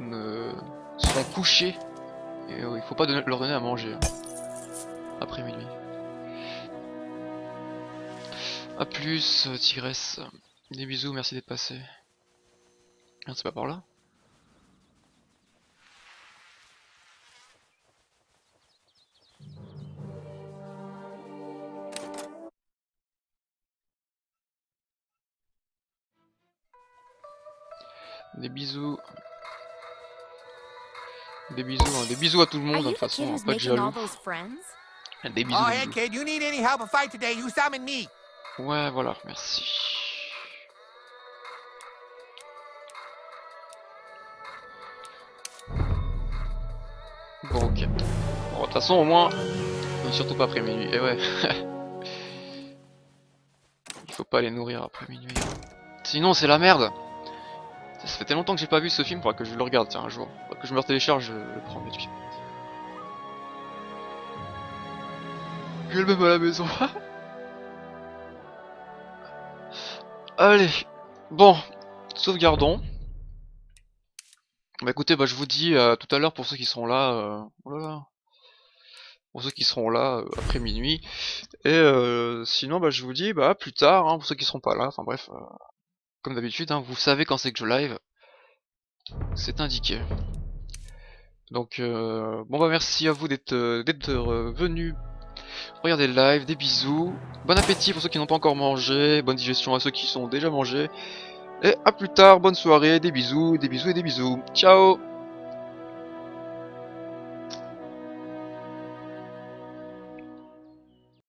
ne seront couchés, et il faut pas donner- leur donner à manger. hein. Après minuit. A plus, Tigresse. Des bisous, merci d'être passé. Ah, c'est pas par là? Des bisous. Des bisous, hein. des bisous à tout le monde, de toute façon, hein, pas de jaloux. friends? Des bisous, Oh, des hey, bisous. kid, you need any help? Or fight today, you summon me. Ouais, voilà, merci. Bon, ok. Bon, de toute façon, au moins, euh, surtout pas après minuit. Et ouais. *laughs* Il faut pas les nourrir après minuit. Sinon, c'est la merde. Ça fait tellement longtemps que j'ai pas vu ce film, faudra que je le regarde, tiens, un jour. Faudra que je me télécharge, je le prends de suite. J'ai le même à la maison. *laughs* Allez, bon, sauvegardons. Bah écoutez, bah je vous dis à tout à l'heure pour ceux qui seront là. euh, Oh. Pour ceux qui seront là euh, après minuit. Et euh, sinon, bah je vous dis bah plus tard hein, pour ceux qui seront pas là. Enfin bref, euh, d'habitude, hein, vous savez quand c'est que je live. C'est indiqué. Donc euh, bon bah merci à vous d'être euh, venus Regardez le live, des bisous. Bon appétit pour ceux qui n'ont pas encore mangé. Bonne digestion à ceux qui sont déjà mangés. Et à plus tard, bonne soirée, des bisous, des bisous et des bisous. Ciao